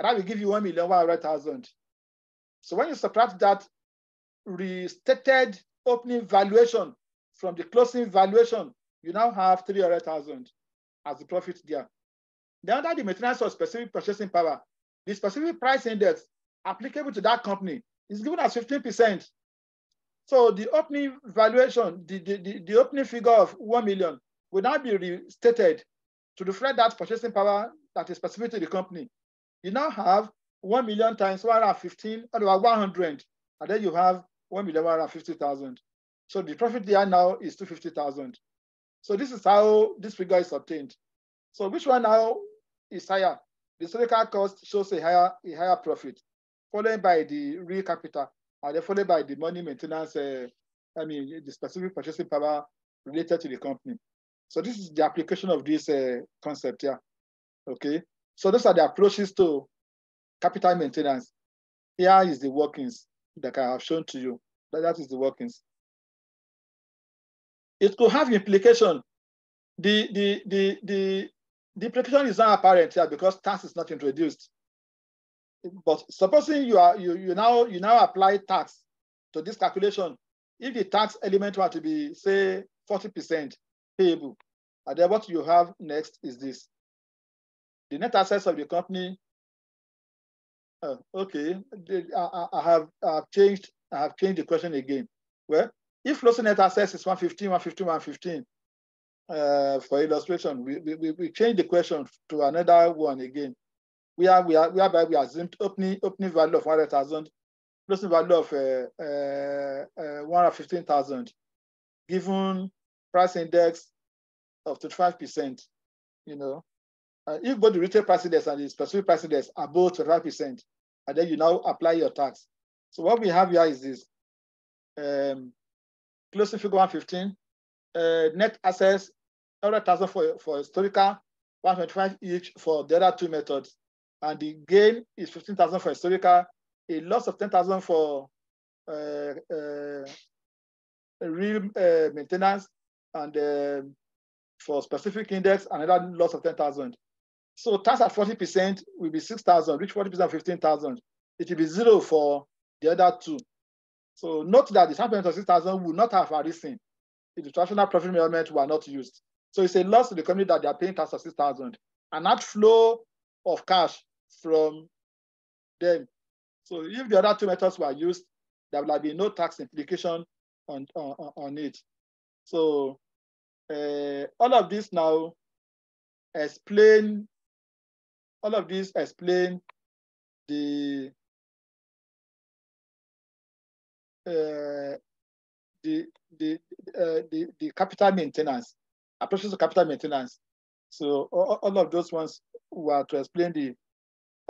that will give you 1 million 100,000. So when you subtract that restated opening valuation from the closing valuation, you now have 300,000 as the profit there. Then under the maintenance of specific purchasing power, the specific price index applicable to that company is given as 15%. So the opening valuation, the, the, the, the opening figure of 1 million will now be restated to reflect that purchasing power that is specific to the company. You now have 1 million times 115 over 100, and then you have 1 million 150,000. So the profit there now is 250,000. So this is how this figure is obtained. So which one now is higher? The historical cost shows a higher, a higher profit, followed by the real capital, and then followed by the money maintenance, uh, I mean, the specific purchasing power related to the company. So this is the application of this uh, concept here, okay? So those are the approaches to capital maintenance. Here is the workings that I have shown to you. That, that is the workings. It could have implication. The, the, the, the, the implication is not apparent here because tax is not introduced. But supposing you are you, you now you now apply tax to this calculation, if the tax element were to be say 40% payable, and then what you have next is this. The net assets of the company Oh, okay. I, I, have I've changed I have changed the question again. Well, if closing net assets is 115, 115, 115, uh, for illustration, we, we, we change the question to another one again. We are we are whereby we assumed opening opening value of 100,000, closing value of uh, uh, uh, 115,000, given price index of 25%. You know, if both the retail price index and the specific price index are both 25%, and then you now apply your tax. So what we have here is this. Um, closing figure 115, uh, net assets, 100,000 for, for historical, 125 each for the other two methods. And the gain is 15,000 for historical, a loss of 10,000 for uh, uh, real uh, maintenance, and um, for specific index, another loss of 10,000. So tax at 40% will be 6,000, reach 40% 15,000. It will be zero for the other two. So note that the payment of 6,000 will not have arisen if the traditional profit measurement were not used. So it's a loss to the company that they are paying tax of 6,000 and not flow of cash from them. So if the other two methods were used, there will be no tax implication on, on, on it. So uh, all of this now explain all of this explain the uh, the the, uh, the the capital maintenance approaches to capital maintenance. So all, all of those ones were to explain the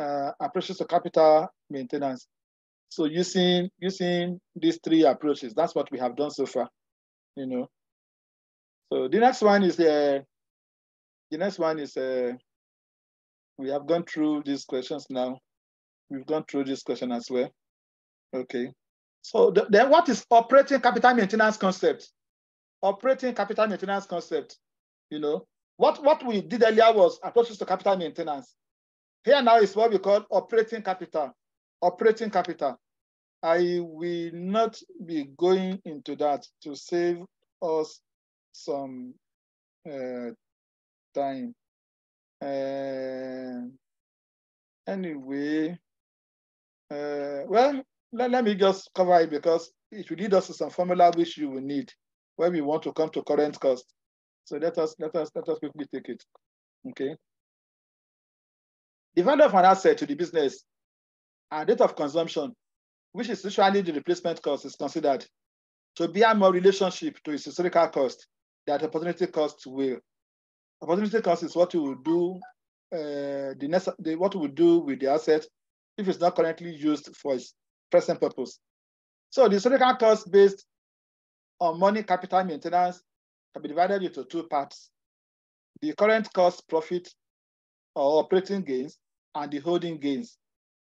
uh, approaches to capital maintenance. So using using these three approaches, that's what we have done so far. You know. So the next one is uh, the next one is uh, we have gone through these questions now. We've gone through this question as well. Okay. So the, then what is operating capital maintenance concept? Operating capital maintenance concept, you know, what, what we did earlier was approaches to capital maintenance. Here now is what we call operating capital. Operating capital. I will not be going into that to save us some uh, time. Uh, anyway, uh, well, let, let me just cover it because it will lead us to some formula which you will need when we want to come to current cost. So let us let us let us quickly take it. Okay. The value of an asset to the business and date of consumption, which is usually the replacement cost, is considered to bear more relationship to its historical cost that opportunity cost will. Opportunity cost is what you will do, uh, the next, the, what will do with the asset if it's not currently used for its present purpose. So the historical cost based on money capital maintenance can be divided into two parts. The current cost profit or operating gains and the holding gains.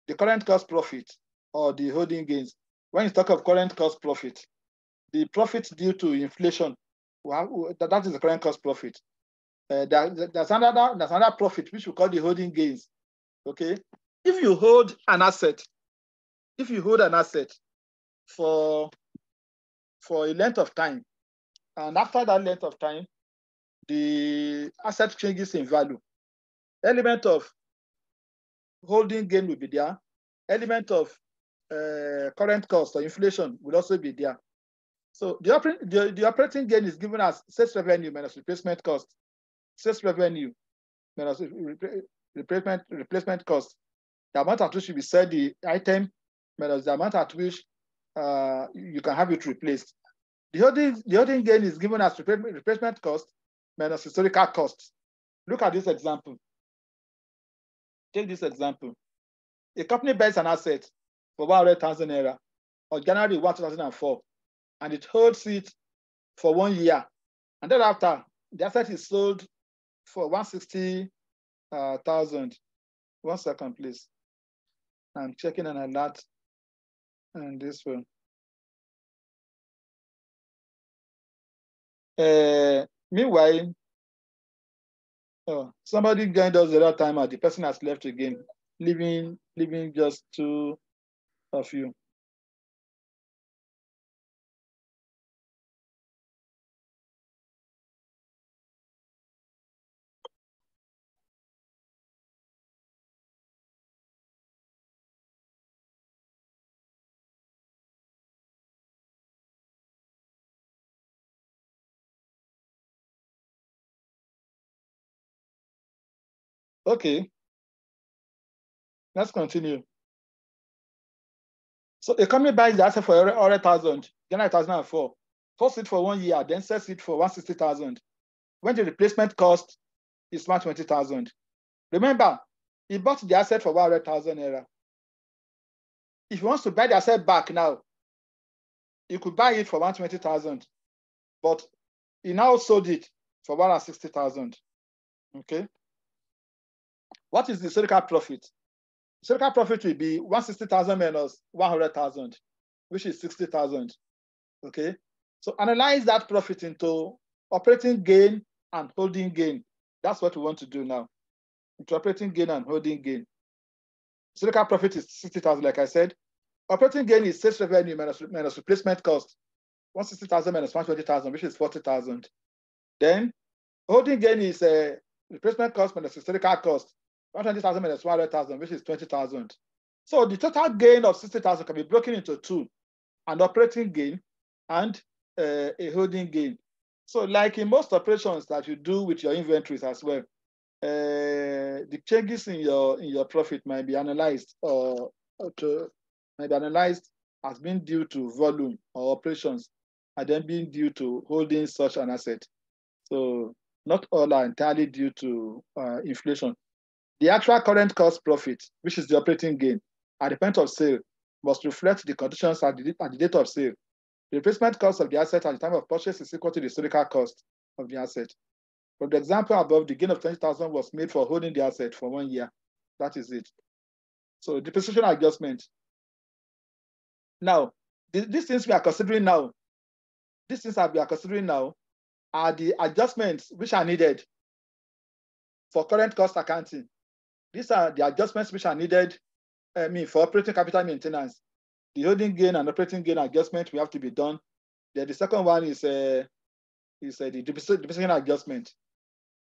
The current cost profit or the holding gains. When you talk of current cost profit, the profit due to inflation, that is the current cost profit. Uh, there, there's another there's another profit which we call the holding gains. Okay, if you hold an asset, if you hold an asset for for a length of time, and after that length of time, the asset changes in value. Element of holding gain will be there. Element of uh, current cost or inflation will also be there. So the, oper the, the operating gain is given as sales revenue minus replacement cost. Sales revenue minus replacement replacement cost. The amount at which you sell the item minus the amount at which uh, you can have it replaced. The holding, the holding gain is given as replacement cost minus historical cost. Look at this example. Take this example. A company buys an asset for 100,000 naira on January 1, 2004, and it holds it for one year. And thereafter, the asset is sold for 160,000. Uh, one second, please. I'm checking an alert and this one. Uh, meanwhile, oh, somebody joined us the other time, the person has left again, leaving, leaving just two of you. Okay. Let's continue. So a company buys the asset for 100,000, January 2004, holds it for one year, then sells it for 160,000. When the replacement cost is 120,000. Remember, he bought the asset for 100,000 naira. If he wants to buy the asset back now, he could buy it for 120,000, but he now sold it for 160,000. Okay. What is the historical profit? Historical profit will be 160,000 minus 100,000, which is 60,000. Okay. So analyze that profit into operating gain and holding gain. That's what we want to do now. Into operating gain and holding gain. Historical profit is 60,000, like I said. Operating gain is sales revenue minus, minus replacement cost. 160,000 minus 120,000, which is 40,000. Then holding gain is a uh, replacement cost minus historical cost. 120,000 minus 100,000, which is 20,000. So the total gain of 60,000 can be broken into two, an operating gain and uh, a holding gain. So like in most operations that you do with your inventories as well, uh, the changes in your in your profit might be analyzed or, or to, might be analyzed as being due to volume or operations and then being due to holding such an asset. So not all are entirely due to uh, inflation. The actual current cost profit, which is the operating gain, at the point of sale, must reflect the conditions at the, at the date of sale. The replacement cost of the asset at the time of purchase is equal to the historical cost of the asset. From the example above, the gain of 20,000 was made for holding the asset for one year. That is it. So depreciation adjustment. Now, th these things we are considering now, these things that we are considering now are the adjustments which are needed for current cost accounting. These are the adjustments which are needed I mean, for operating capital maintenance. The holding gain and operating gain adjustment we have to be done. Then the second one is uh, is uh, the depreciation adjustment.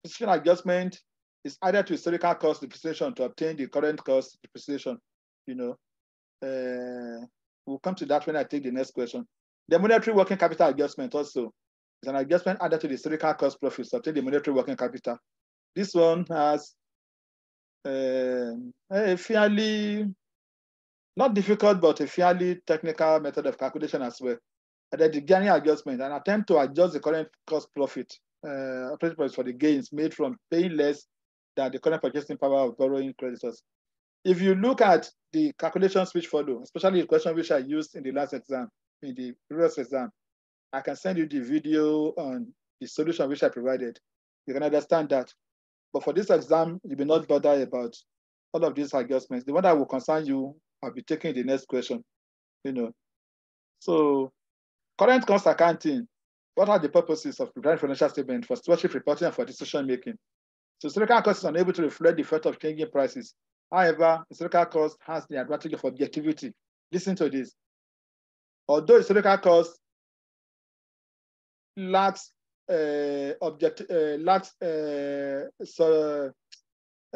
Depreciation adjustment is added to historical cost depreciation to obtain the current cost depreciation. You know, uh, we'll come to that when I take the next question. The monetary working capital adjustment also is an adjustment added to the historical cost profits to obtain the monetary working capital. This one has a fairly, not difficult, but a fairly technical method of calculation as well. And then the gain adjustment, an attempt to adjust the current cost profit, uh, profit for the gains made from paying less than the current purchasing power of borrowing creditors. If you look at the calculations which follow, especially the question which I used in the last exam, in the previous exam, I can send you the video on the solution which I provided. You can understand that. But for this exam, you will not bother about all of these adjustments. The one that will concern you, I'll be taking the next question. You know, so current cost accounting. What are the purposes of preparing financial statement for stewardship reporting and for decision making? So historical cost is unable to reflect the effect of changing prices. However, historical cost has the advantage of objectivity. Listen to this. Although historical cost lacks uh, object uh, lacks uh, so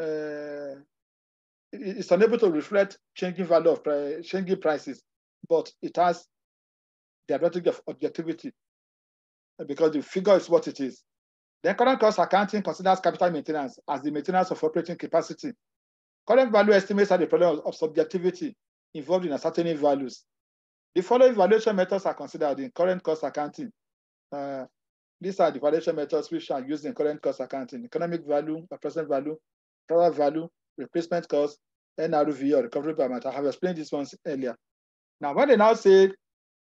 uh, it's unable to reflect changing value of price, changing prices, but it has the advantage of objectivity because the figure is what it is. The current cost accounting considers capital maintenance as the maintenance of operating capacity. Current value estimates are the problem of, of subjectivity involved in ascertaining values. The following valuation methods are considered in current cost accounting. Uh, these are the valuation methods which are used in current cost accounting. Economic value, present value, product value, replacement cost, NRV or recovery amount. I have explained these ones earlier. Now, when they now say,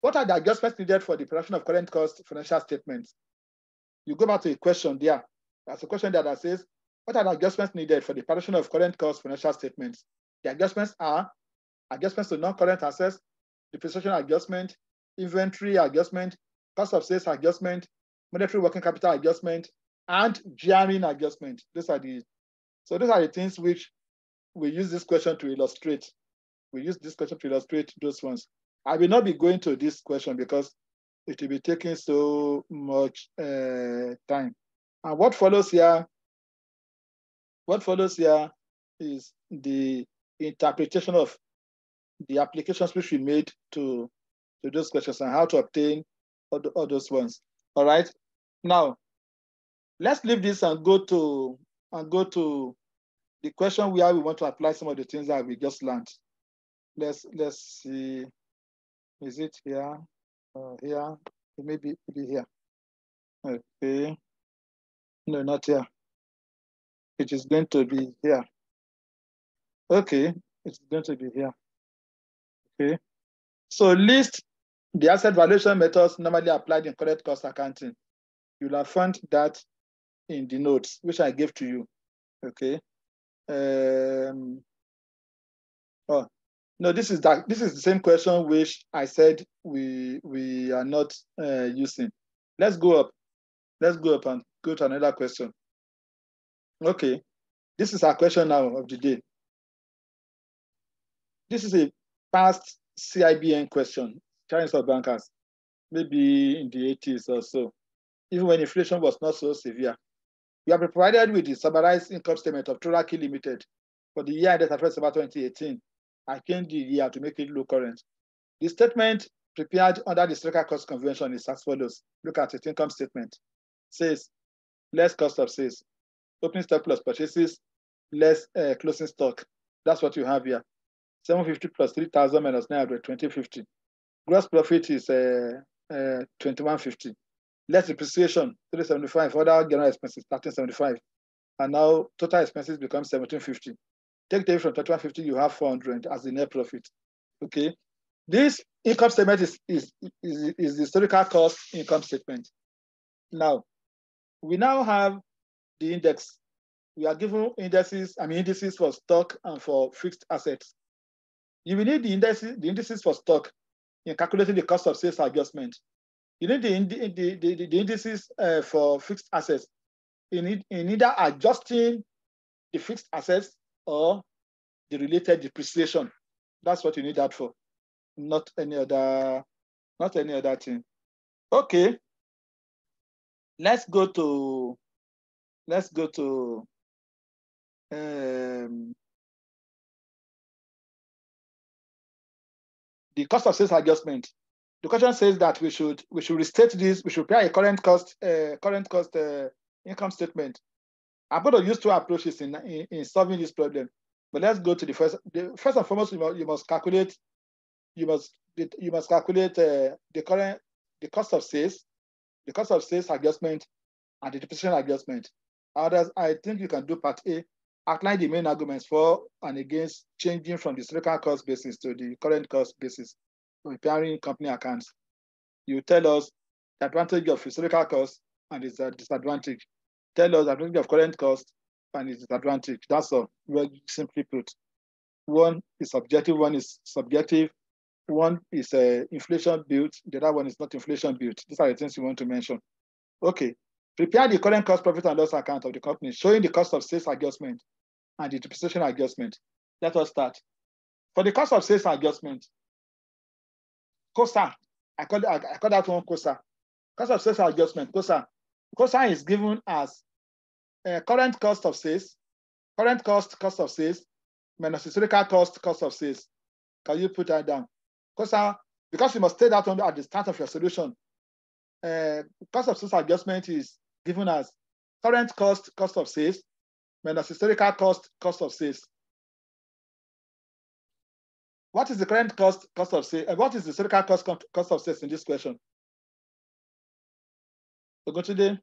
what are the adjustments needed for the production of current cost financial statements? You go back to a question there. That's a question there that says, what are the adjustments needed for the production of current cost financial statements? The adjustments are adjustments to non-current assets, depreciation adjustment, inventory adjustment, cost of sales adjustment, monetary working capital adjustment, and gearing adjustment. Those are the so those are the things which we use this question to illustrate. We use this question to illustrate those ones. I will not be going to this question because it will be taking so much uh, time. And what follows here, what follows here is the interpretation of the applications which we made to, to those questions and how to obtain all, the, all those ones. All right. Now, let's leave this and go to and go to the question where we want to apply some of the things that we just learned. Let's let's see. Is it here? Uh, here? It may be, be here. Okay. No, not here. It is going to be here. Okay, it's going to be here. Okay. So list the asset valuation methods normally applied in current cost accounting. You'll have found that in the notes, which I gave to you. Okay. Um, oh, no, this is that. This is the same question which I said we we are not uh, using. Let's go up. Let's go up and go to another question. Okay, this is our question now of the day. This is a past CIBN question, Chinese of bankers, maybe in the 80s or so, even when inflation was not so severe. We have been provided with the summarized income statement of Turaki Limited for the year ended 31 December 2018. I changed the year to make it look current. The statement prepared under the historical cost convention is as follows. Look at it, income statement. Says less cost of sales, opening stock plus purchases, less uh, closing stock. That's what you have here. 750 plus 3,000 minus 900, 2050. Gross profit is uh, uh, 2150. Less depreciation, 375, other general expenses, 1375. And now total expenses become 1750. Take the from 2150, you have 400 as the net profit. Okay. This income statement is, is, is, is the historical cost income statement. Now, we now have the index. We are given indices, I mean indices for stock and for fixed assets. You will need the indices, the indices for stock in calculating the cost of sales adjustment. You need the, the, the, the, indices uh, for fixed assets in, it- in either adjusting the fixed assets or the related depreciation. That's what you need that for, not any other, not any other thing. Okay. Let's go to, let's go to, um, the cost of sales adjustment. The question says that we should we should restate this. We should prepare a current cost uh, current cost uh, income statement. I'm going to use two approaches in, in, in solving this problem. But let's go to the first. The, first and foremost, you must, you must calculate. You must you must calculate uh, the current the cost of sales, the cost of sales adjustment, and the depreciation adjustment. Others, I think you can do part A. Outline the main arguments for and against changing from the historical cost basis to the current cost basis preparing company accounts. You tell us the advantage of historical cost and its uh, disadvantage. Tell us the advantage of current cost and its disadvantage. That's all, very simply put. One is objective, one is subjective. One is uh, inflation built, the other one is not inflation built. These are the things you want to mention. Okay, prepare the current cost profit and loss account of the company, showing the cost of sales adjustment and the depreciation adjustment. Let us start. For the cost of sales adjustment, COSA. I call, I, call that one COSA. Cost of sales adjustment, COSA. COSA is given as uh, current cost of sales, current cost, cost of sales, minus historical cost, cost of sales. Can you put that down? COSA, because you must state that on at the start of your solution. Uh, cost of sales adjustment is given as current cost, cost of sales, minus historical cost, cost of sales. What is the current cost cost of sales? Uh, what is the historical cost cost of sales in this question? Oguntunde,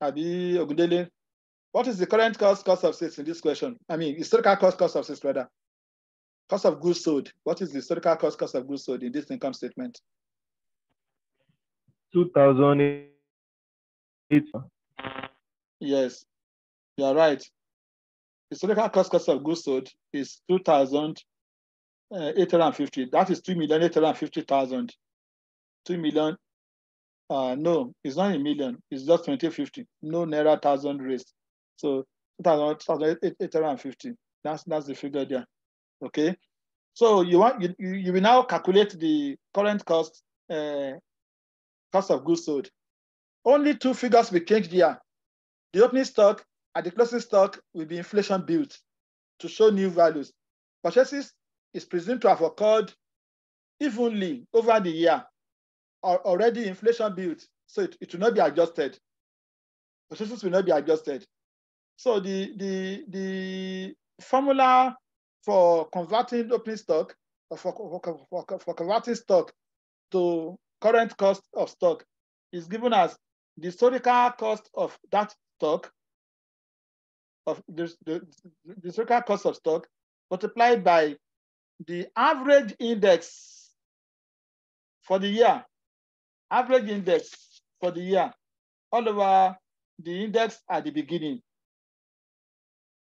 Abi Ogundele, what is the current cost cost of sales in this question? I mean, historical cost cost of sales rather. Cost of goods sold. What is the historical cost cost of goods sold in this income statement? 2008. Yes, you are right. Historical cost cost of goods sold is 2,850. That is 2,850,000. 2 million. Uh, no, it's not a million. It's just 2050. No naira thousand raised. So 2,850. That's that's the figure there. Okay. So you want you you will now calculate the current cost uh, cost of goods sold. Only two figures will change there. The opening stock and the closing stock will be inflation built to show new values. Purchases is presumed to have occurred evenly over the year, or already inflation built, so it, it will not be adjusted. Purchases will not be adjusted. So the, the, the formula for converting opening stock, or for, for, for, for converting stock to current cost of stock is given as the historical cost of that stock of the, the, the historical cost of stock multiplied by the average index for the year, average index for the year, all over the index at the beginning.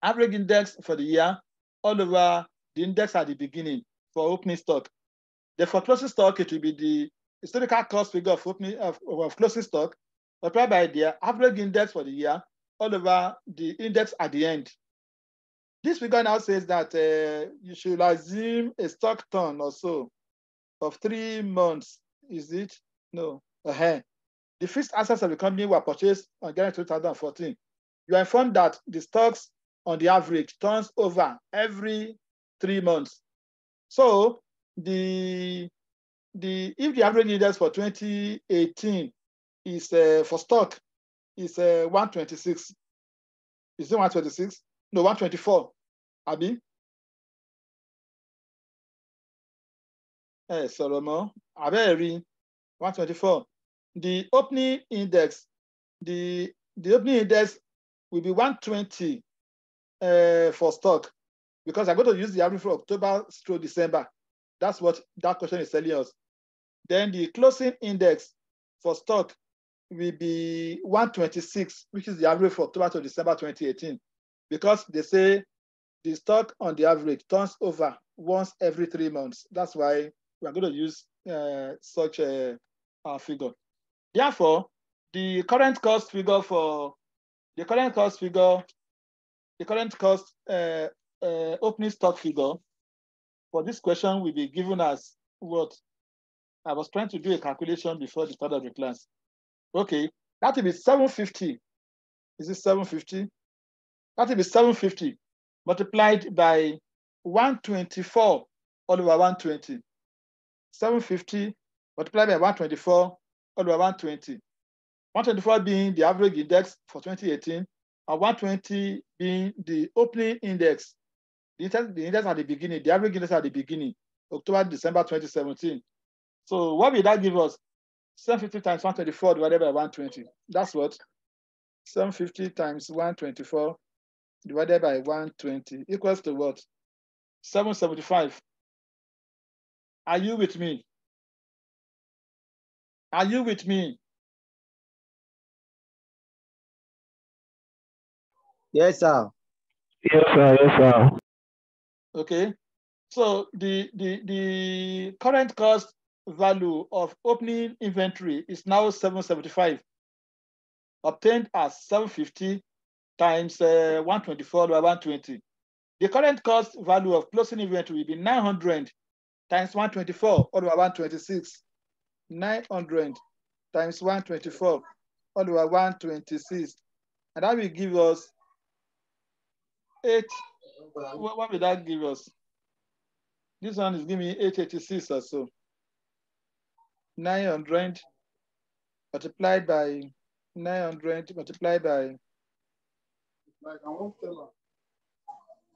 Average index for the year, all over the index at the beginning for opening stock. Therefore, closing stock, it will be the historical cost figure of opening of, of closing stock multiplied by the average index for the year all over the index at the end. This figure now says that uh, you should assume a stock turn or so of three months. Is it? No. Uh-huh. The fixed assets of the company were purchased on January 2014. You are informed that the stocks on the average turns over every three months. So the the if the average index for 2018 is uh, for stock is uh, 126. Is it 126? No, 124. Abi? Mọ́, abẹ́ rí 124. the opening index, the, the opening index will be 120 uh, for stock because I'm going to use the average for October through December. That's what that question is telling us. Then the closing index for stock will be 126, which is the average for October to December 2018, because they say the stock on the average turns over once every three months. That's why we're going to use uh, such a, a figure. Therefore, the current cost figure for the current cost figure, the current cost uh, uh, opening stock figure for this question will be given as what? I was trying to do a calculation before the start of the class. Okay, that will be 750. Is it 750? That will be 750 multiplied by 124 all over 120. 750 multiplied by 124 all over 120. 124 being the average index for 2018, and 120 being the opening index. The index, at the beginning, the average index at the beginning, October, December 2017. So what will that give us? 750 times 124 divided by 120. That's what? 750 times 124 divided by 120 equals to what? 775. Are you with me? Are you with me? Yes, sir. Yes, sir. Yes, sir. Okay. So the, the, the current cost value of opening inventory is now 775, obtained as 750 times uh, 124 by 120. The current cost value of closing inventory will be 900 times 124 over 126. 900 times 124 all over 126. And that will give us eight. What, what will that give us? This one is giving me 886 or so. 900 multiplied by 900 multiplied by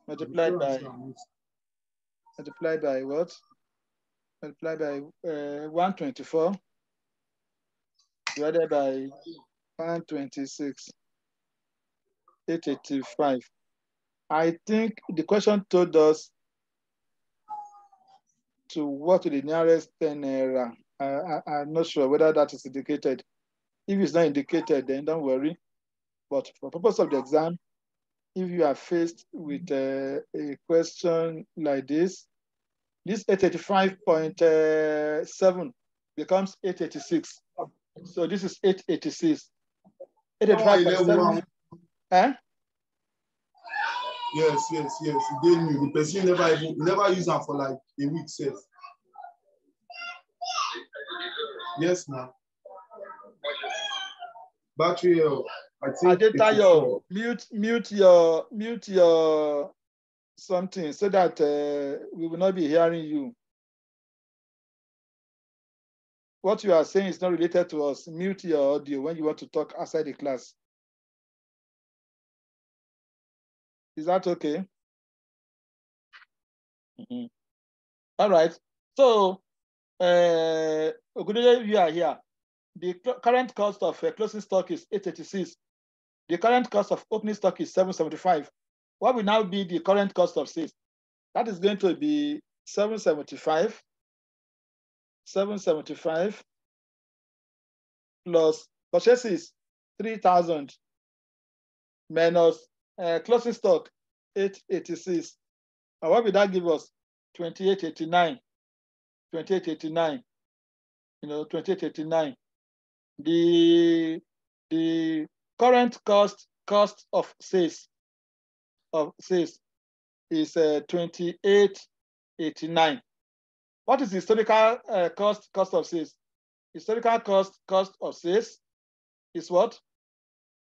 multiplied by multiplied by what? Multiplied by uh, 124 divided by 126, 885. I think the question told us to what to the nearest 10 naira. I, am not sure whether that is indicated. If it's not indicated, then don't worry. But for purpose of the exam, if you are faced with uh, a question like this, this 885.7 becomes 886. So this is 886. 885.7. Eh? Yes, yes, yes. They knew the person never even never use them for like a week. Safe. Yes, ma'am. Battery health. I think Adetayo, mute, mute your, mute your something so that uh, we will not be hearing you. What you are saying is not related to us. Mute your audio when you want to talk outside the class. Is that okay? Mm -hmm. All right. So, uh, you are here. The current cost of uh, closing stock is 886. The current cost of opening stock is 775. What will now be the current cost of sales? That is going to be 775, 775 plus purchases 3,000 minus uh, closing stock 886. And what will that give us? 2889. 2889. You know, 2889. The the current cost cost of sales of sales is uh, 2889. What is the historical uh, cost cost of sales? Historical cost cost of sales is what?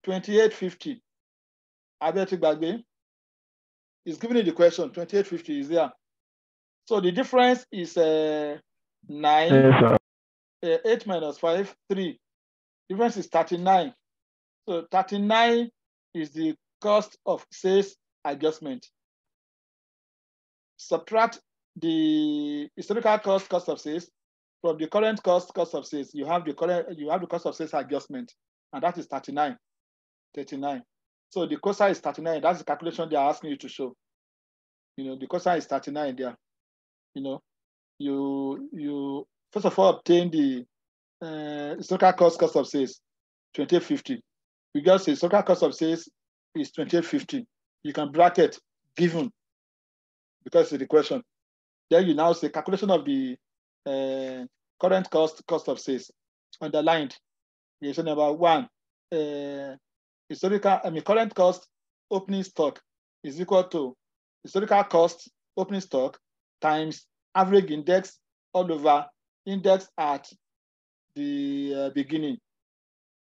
2850. Abeti Bagbe is giving you the question. 2850 is there. So the difference is uh, 9. Yes. Uh, 8 minus 5, 3. Difference is 39. So 39 is the cost of sales adjustment. Subtract the historical cost, cost of sales, from the current cost, cost of sales, you have the current, you have the cost of sales adjustment, and that is 39, 39. So the COSA is 39. That's the calculation they are asking you to show. You know, the COSA is 39 there. You know, you you first of all obtain the uh, historical cost cost of sales, 2850. We just say historical cost of sales is 2850. You can bracket given because it's the question. Then you now say calculation of the uh, current cost cost of sales underlined. Say number one, uh, historical, I mean current cost opening stock is equal to historical cost opening stock times average index all over index at the uh, beginning.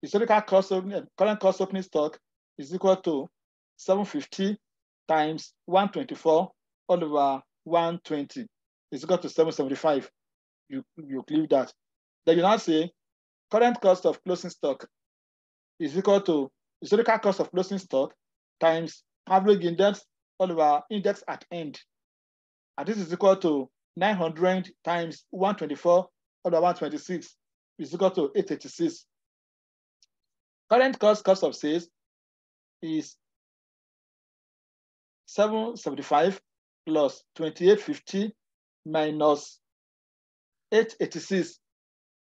Historical cost opening, current cost opening stock is equal to 750 times 124 all over 120 is equal to 775. You, you leave that. Then you now say current cost of closing stock is equal to historical cost of closing stock times average index all over index at end. And this is equal to 900 times 124 all over 126 is equal to 886. Current cost cost of sales is 775 plus 2850 minus 886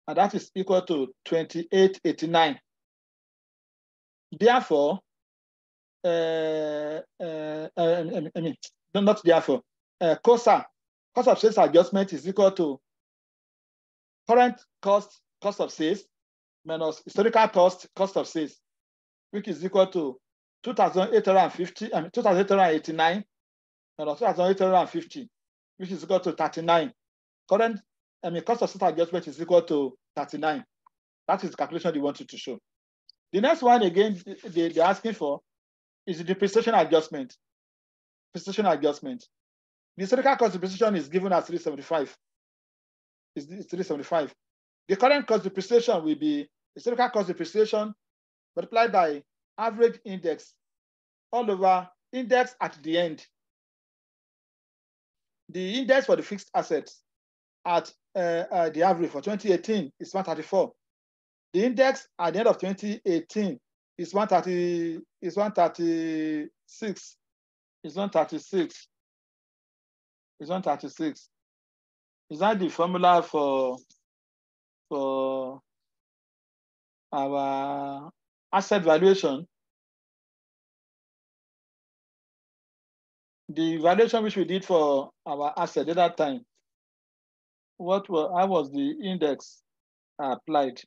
and that is equal to 2889 therefore uh, uh, uh, I mean not therefore uh, COSA cost of sales adjustment is equal to current cost cost of sales minus historical cost cost of sales which is equal to 2,850, I mean, 2,889 minus 2,850, which is equal to 39. Current, I mean, cost of sales adjustment is equal to 39. That is the calculation they wanted to show. The next one, again, they, they're asking for is the depreciation adjustment. Depreciation adjustment. The historical cost depreciation is given as 375. It's 375. The current cost depreciation will be historical cost depreciation multiplied by average index all over index at the end. The index for the fixed assets at uh, uh, the average for 2018 is 134. The index at the end of 2018 is 130, is 136. Is 136. Is 136. Is that the formula for for our asset valuation? the valuation which we did for our asset at that time, what were, how was the index applied?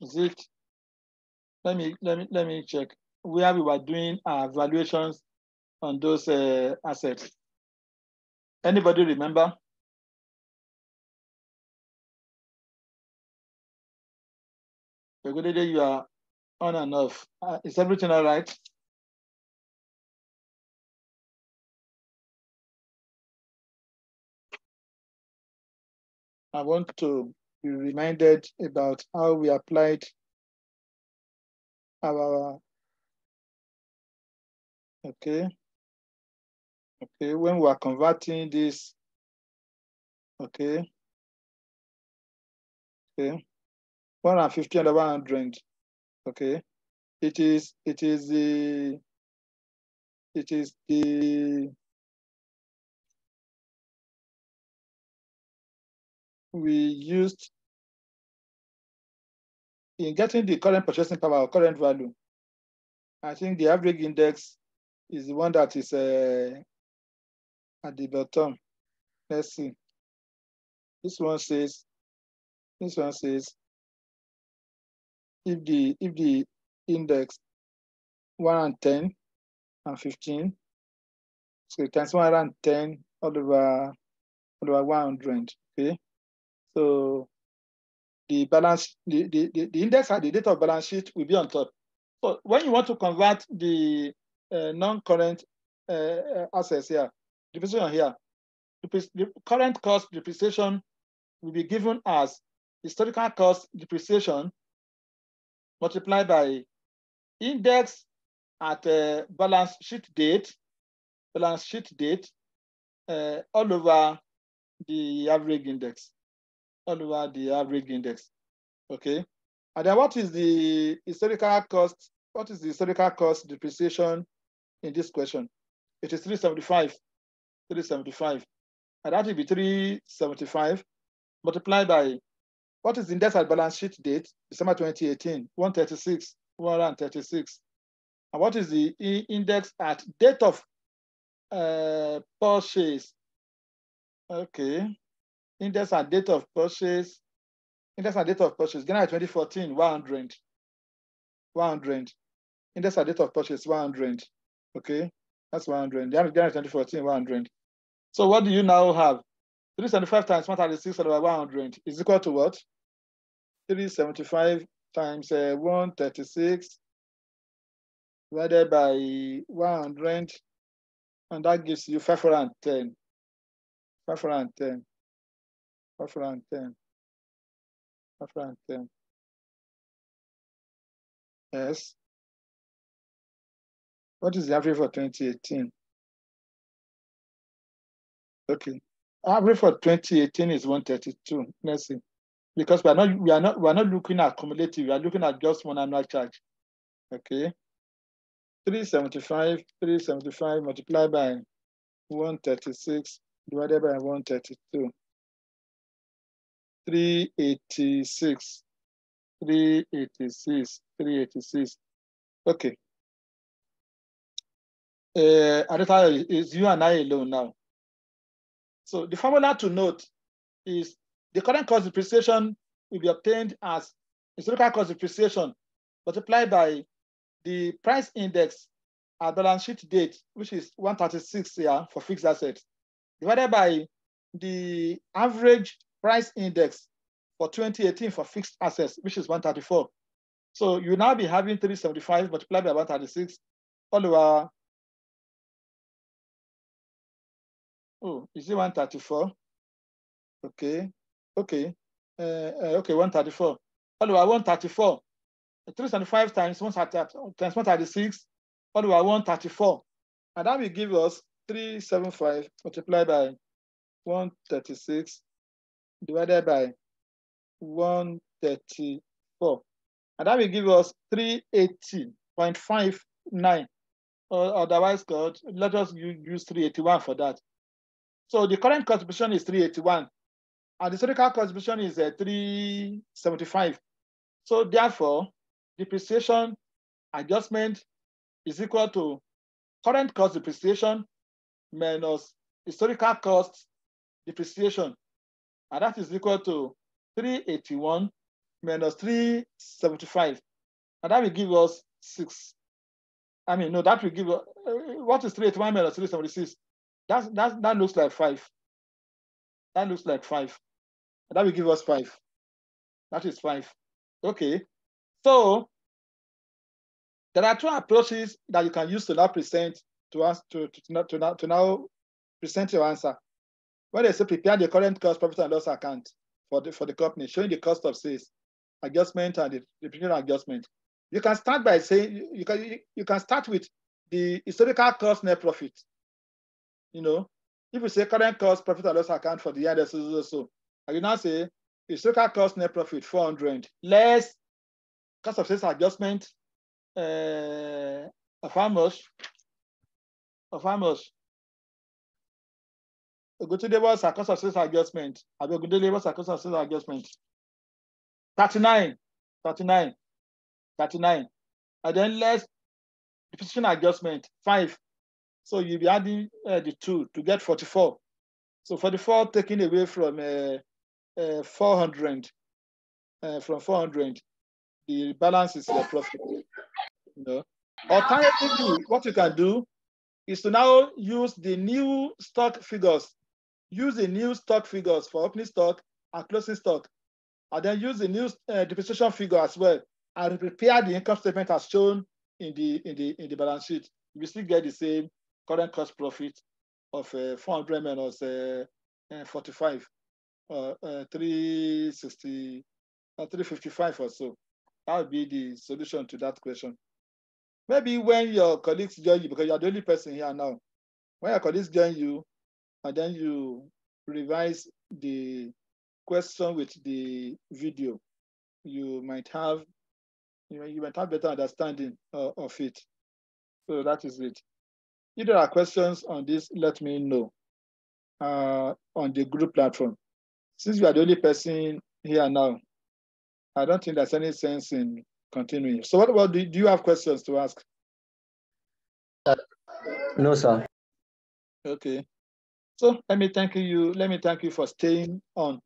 Is it, let me, let me, let me check where we were doing our valuations on those uh, assets. Anybody remember? Regularly, you are on and off. Uh, is everything all right? I want to be reminded about how we applied our, okay, okay, when we are converting this, okay, okay, 150 and 100, okay, it is, it is the, it is the we used in getting the current purchasing power or current value, I think the average index is the one that is uh, at the bottom. Let's see. This one says, this one says, if the if the index one and ten and fifteen, so times one and ten all over all over one hundred. Okay. So the balance, the, the, the index at the date of balance sheet will be on top. So when you want to convert the uh, non-current uh, assets here, depreciation here, the current cost depreciation will be given as historical cost depreciation multiplied by index at uh, balance sheet date, balance sheet date, uh, all over the average index. all over the average index. Okay. And then what is the historical cost? What is the historical cost depreciation in this question? It is 375. 375. And that will be 375 multiplied by what is the index at balance sheet date? December 2018, 136, 136. And what is the index at date of uh, purchase? Okay. Index at date of purchase. Index at date of purchase. January 2014, 100. 100. Index at date of purchase, 100. Okay. That's 100. January 2014, 100. So what do you now have? 375 times 136 over 100 is equal to what? 375 times uh, 136 divided by 100, and that gives you 510. 510. 510. 510. Yes. What is the average for 2018? Okay. Average for 2018 is 132. Let's see. Because we are not we are not we are not looking at cumulative, we are looking at just one annual charge. Okay. 375, 375 multiplied by 136 divided by 132. 386, 386, 386. Okay. Uh, Adeta, is you and I alone now. So the formula to note is the current cost depreciation will be obtained as historical cost depreciation multiplied by the price index at balance sheet date, which is 136 here for fixed assets, divided by the average price index for 2018 for fixed assets, which is 134. So you now be having 375 multiplied by 136 all over. Oh, is it 134? Okay, okay, uh, uh, okay, 134. All over 134. 375 times 130 times 136 all over 134. And that will give us 375 multiplied by 136 divided by 134. And that will give us 380.59. Or otherwise God, let us use 381 for that. So the current contribution is 381. And the historical contribution is uh, 375. So therefore, depreciation adjustment is equal to current cost depreciation minus historical cost depreciation. And that is equal to 381 minus 375. And that will give us six. I mean, no, that will give uh, what is 381 minus 376? That's, that's, that looks like five. That looks like five. That will give us five. That is five. Okay. So there are two approaches that you can use to now present to us to, to, to, now- to, now, to now present your answer. When they say prepare the current cost profit and loss account for the for the company, showing the cost of sales, adjustment and the depreciation adjustment. You can start by saying you- can you can start with the historical cost net profit. You know, if you say current cost profit and loss account for the year that's so, so, and you now say historical cost net profit 400 less cost of sales adjustment uh, of how much? Of how much? Oguntunde was a cost of sales adjustment. Abi Ogundele was a cost of sales adjustment. 39, 39, 39. And then less depreciation adjustment, five. So you'll be adding uh, the two to get 44. So 44 taken away from uh, uh, 400, uh, from 400, the balance is your profit. You know. Alternatively, what you can do is to now use the new stock figures. Use the new stock figures for opening stock and closing stock. And then use the new uh, depreciation figure as well and prepare the income statement as shown in the in the in the balance sheet. You still get the same current cost profit of uh, 400 minus uh, uh, 45, uh, uh, 360, uh, 355 or so. That would be the solution to that question. Maybe when your colleagues join you, because you're the only person here now, when your colleagues join you, and then you revise the question with the video, you might have you, you might have better understanding of it. So that is it. If there are questions on this, let me know uh, on the group platform. Since you are the only person here now, I don't think there's any sense in continuing. So what about, do, do you have questions to ask? No, sir. Okay. So let me thank you. Let me thank you for staying on.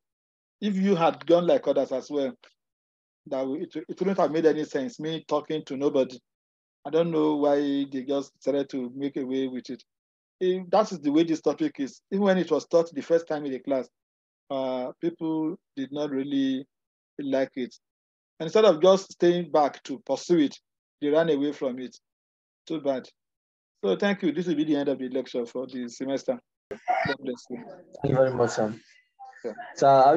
If you had gone like others as well, that it, it wouldn't have made any sense, me talking to nobody. I don't know why they just decided to make away with it. If that is the way this topic is. Even when it was taught the first time in the class, uh, people did not really like it. And instead of just staying back to pursue it, they ran away from it. Too bad. So thank you. This will be the end of the lecture for the semester. God bless you. Thank you very much, sir. Yeah. You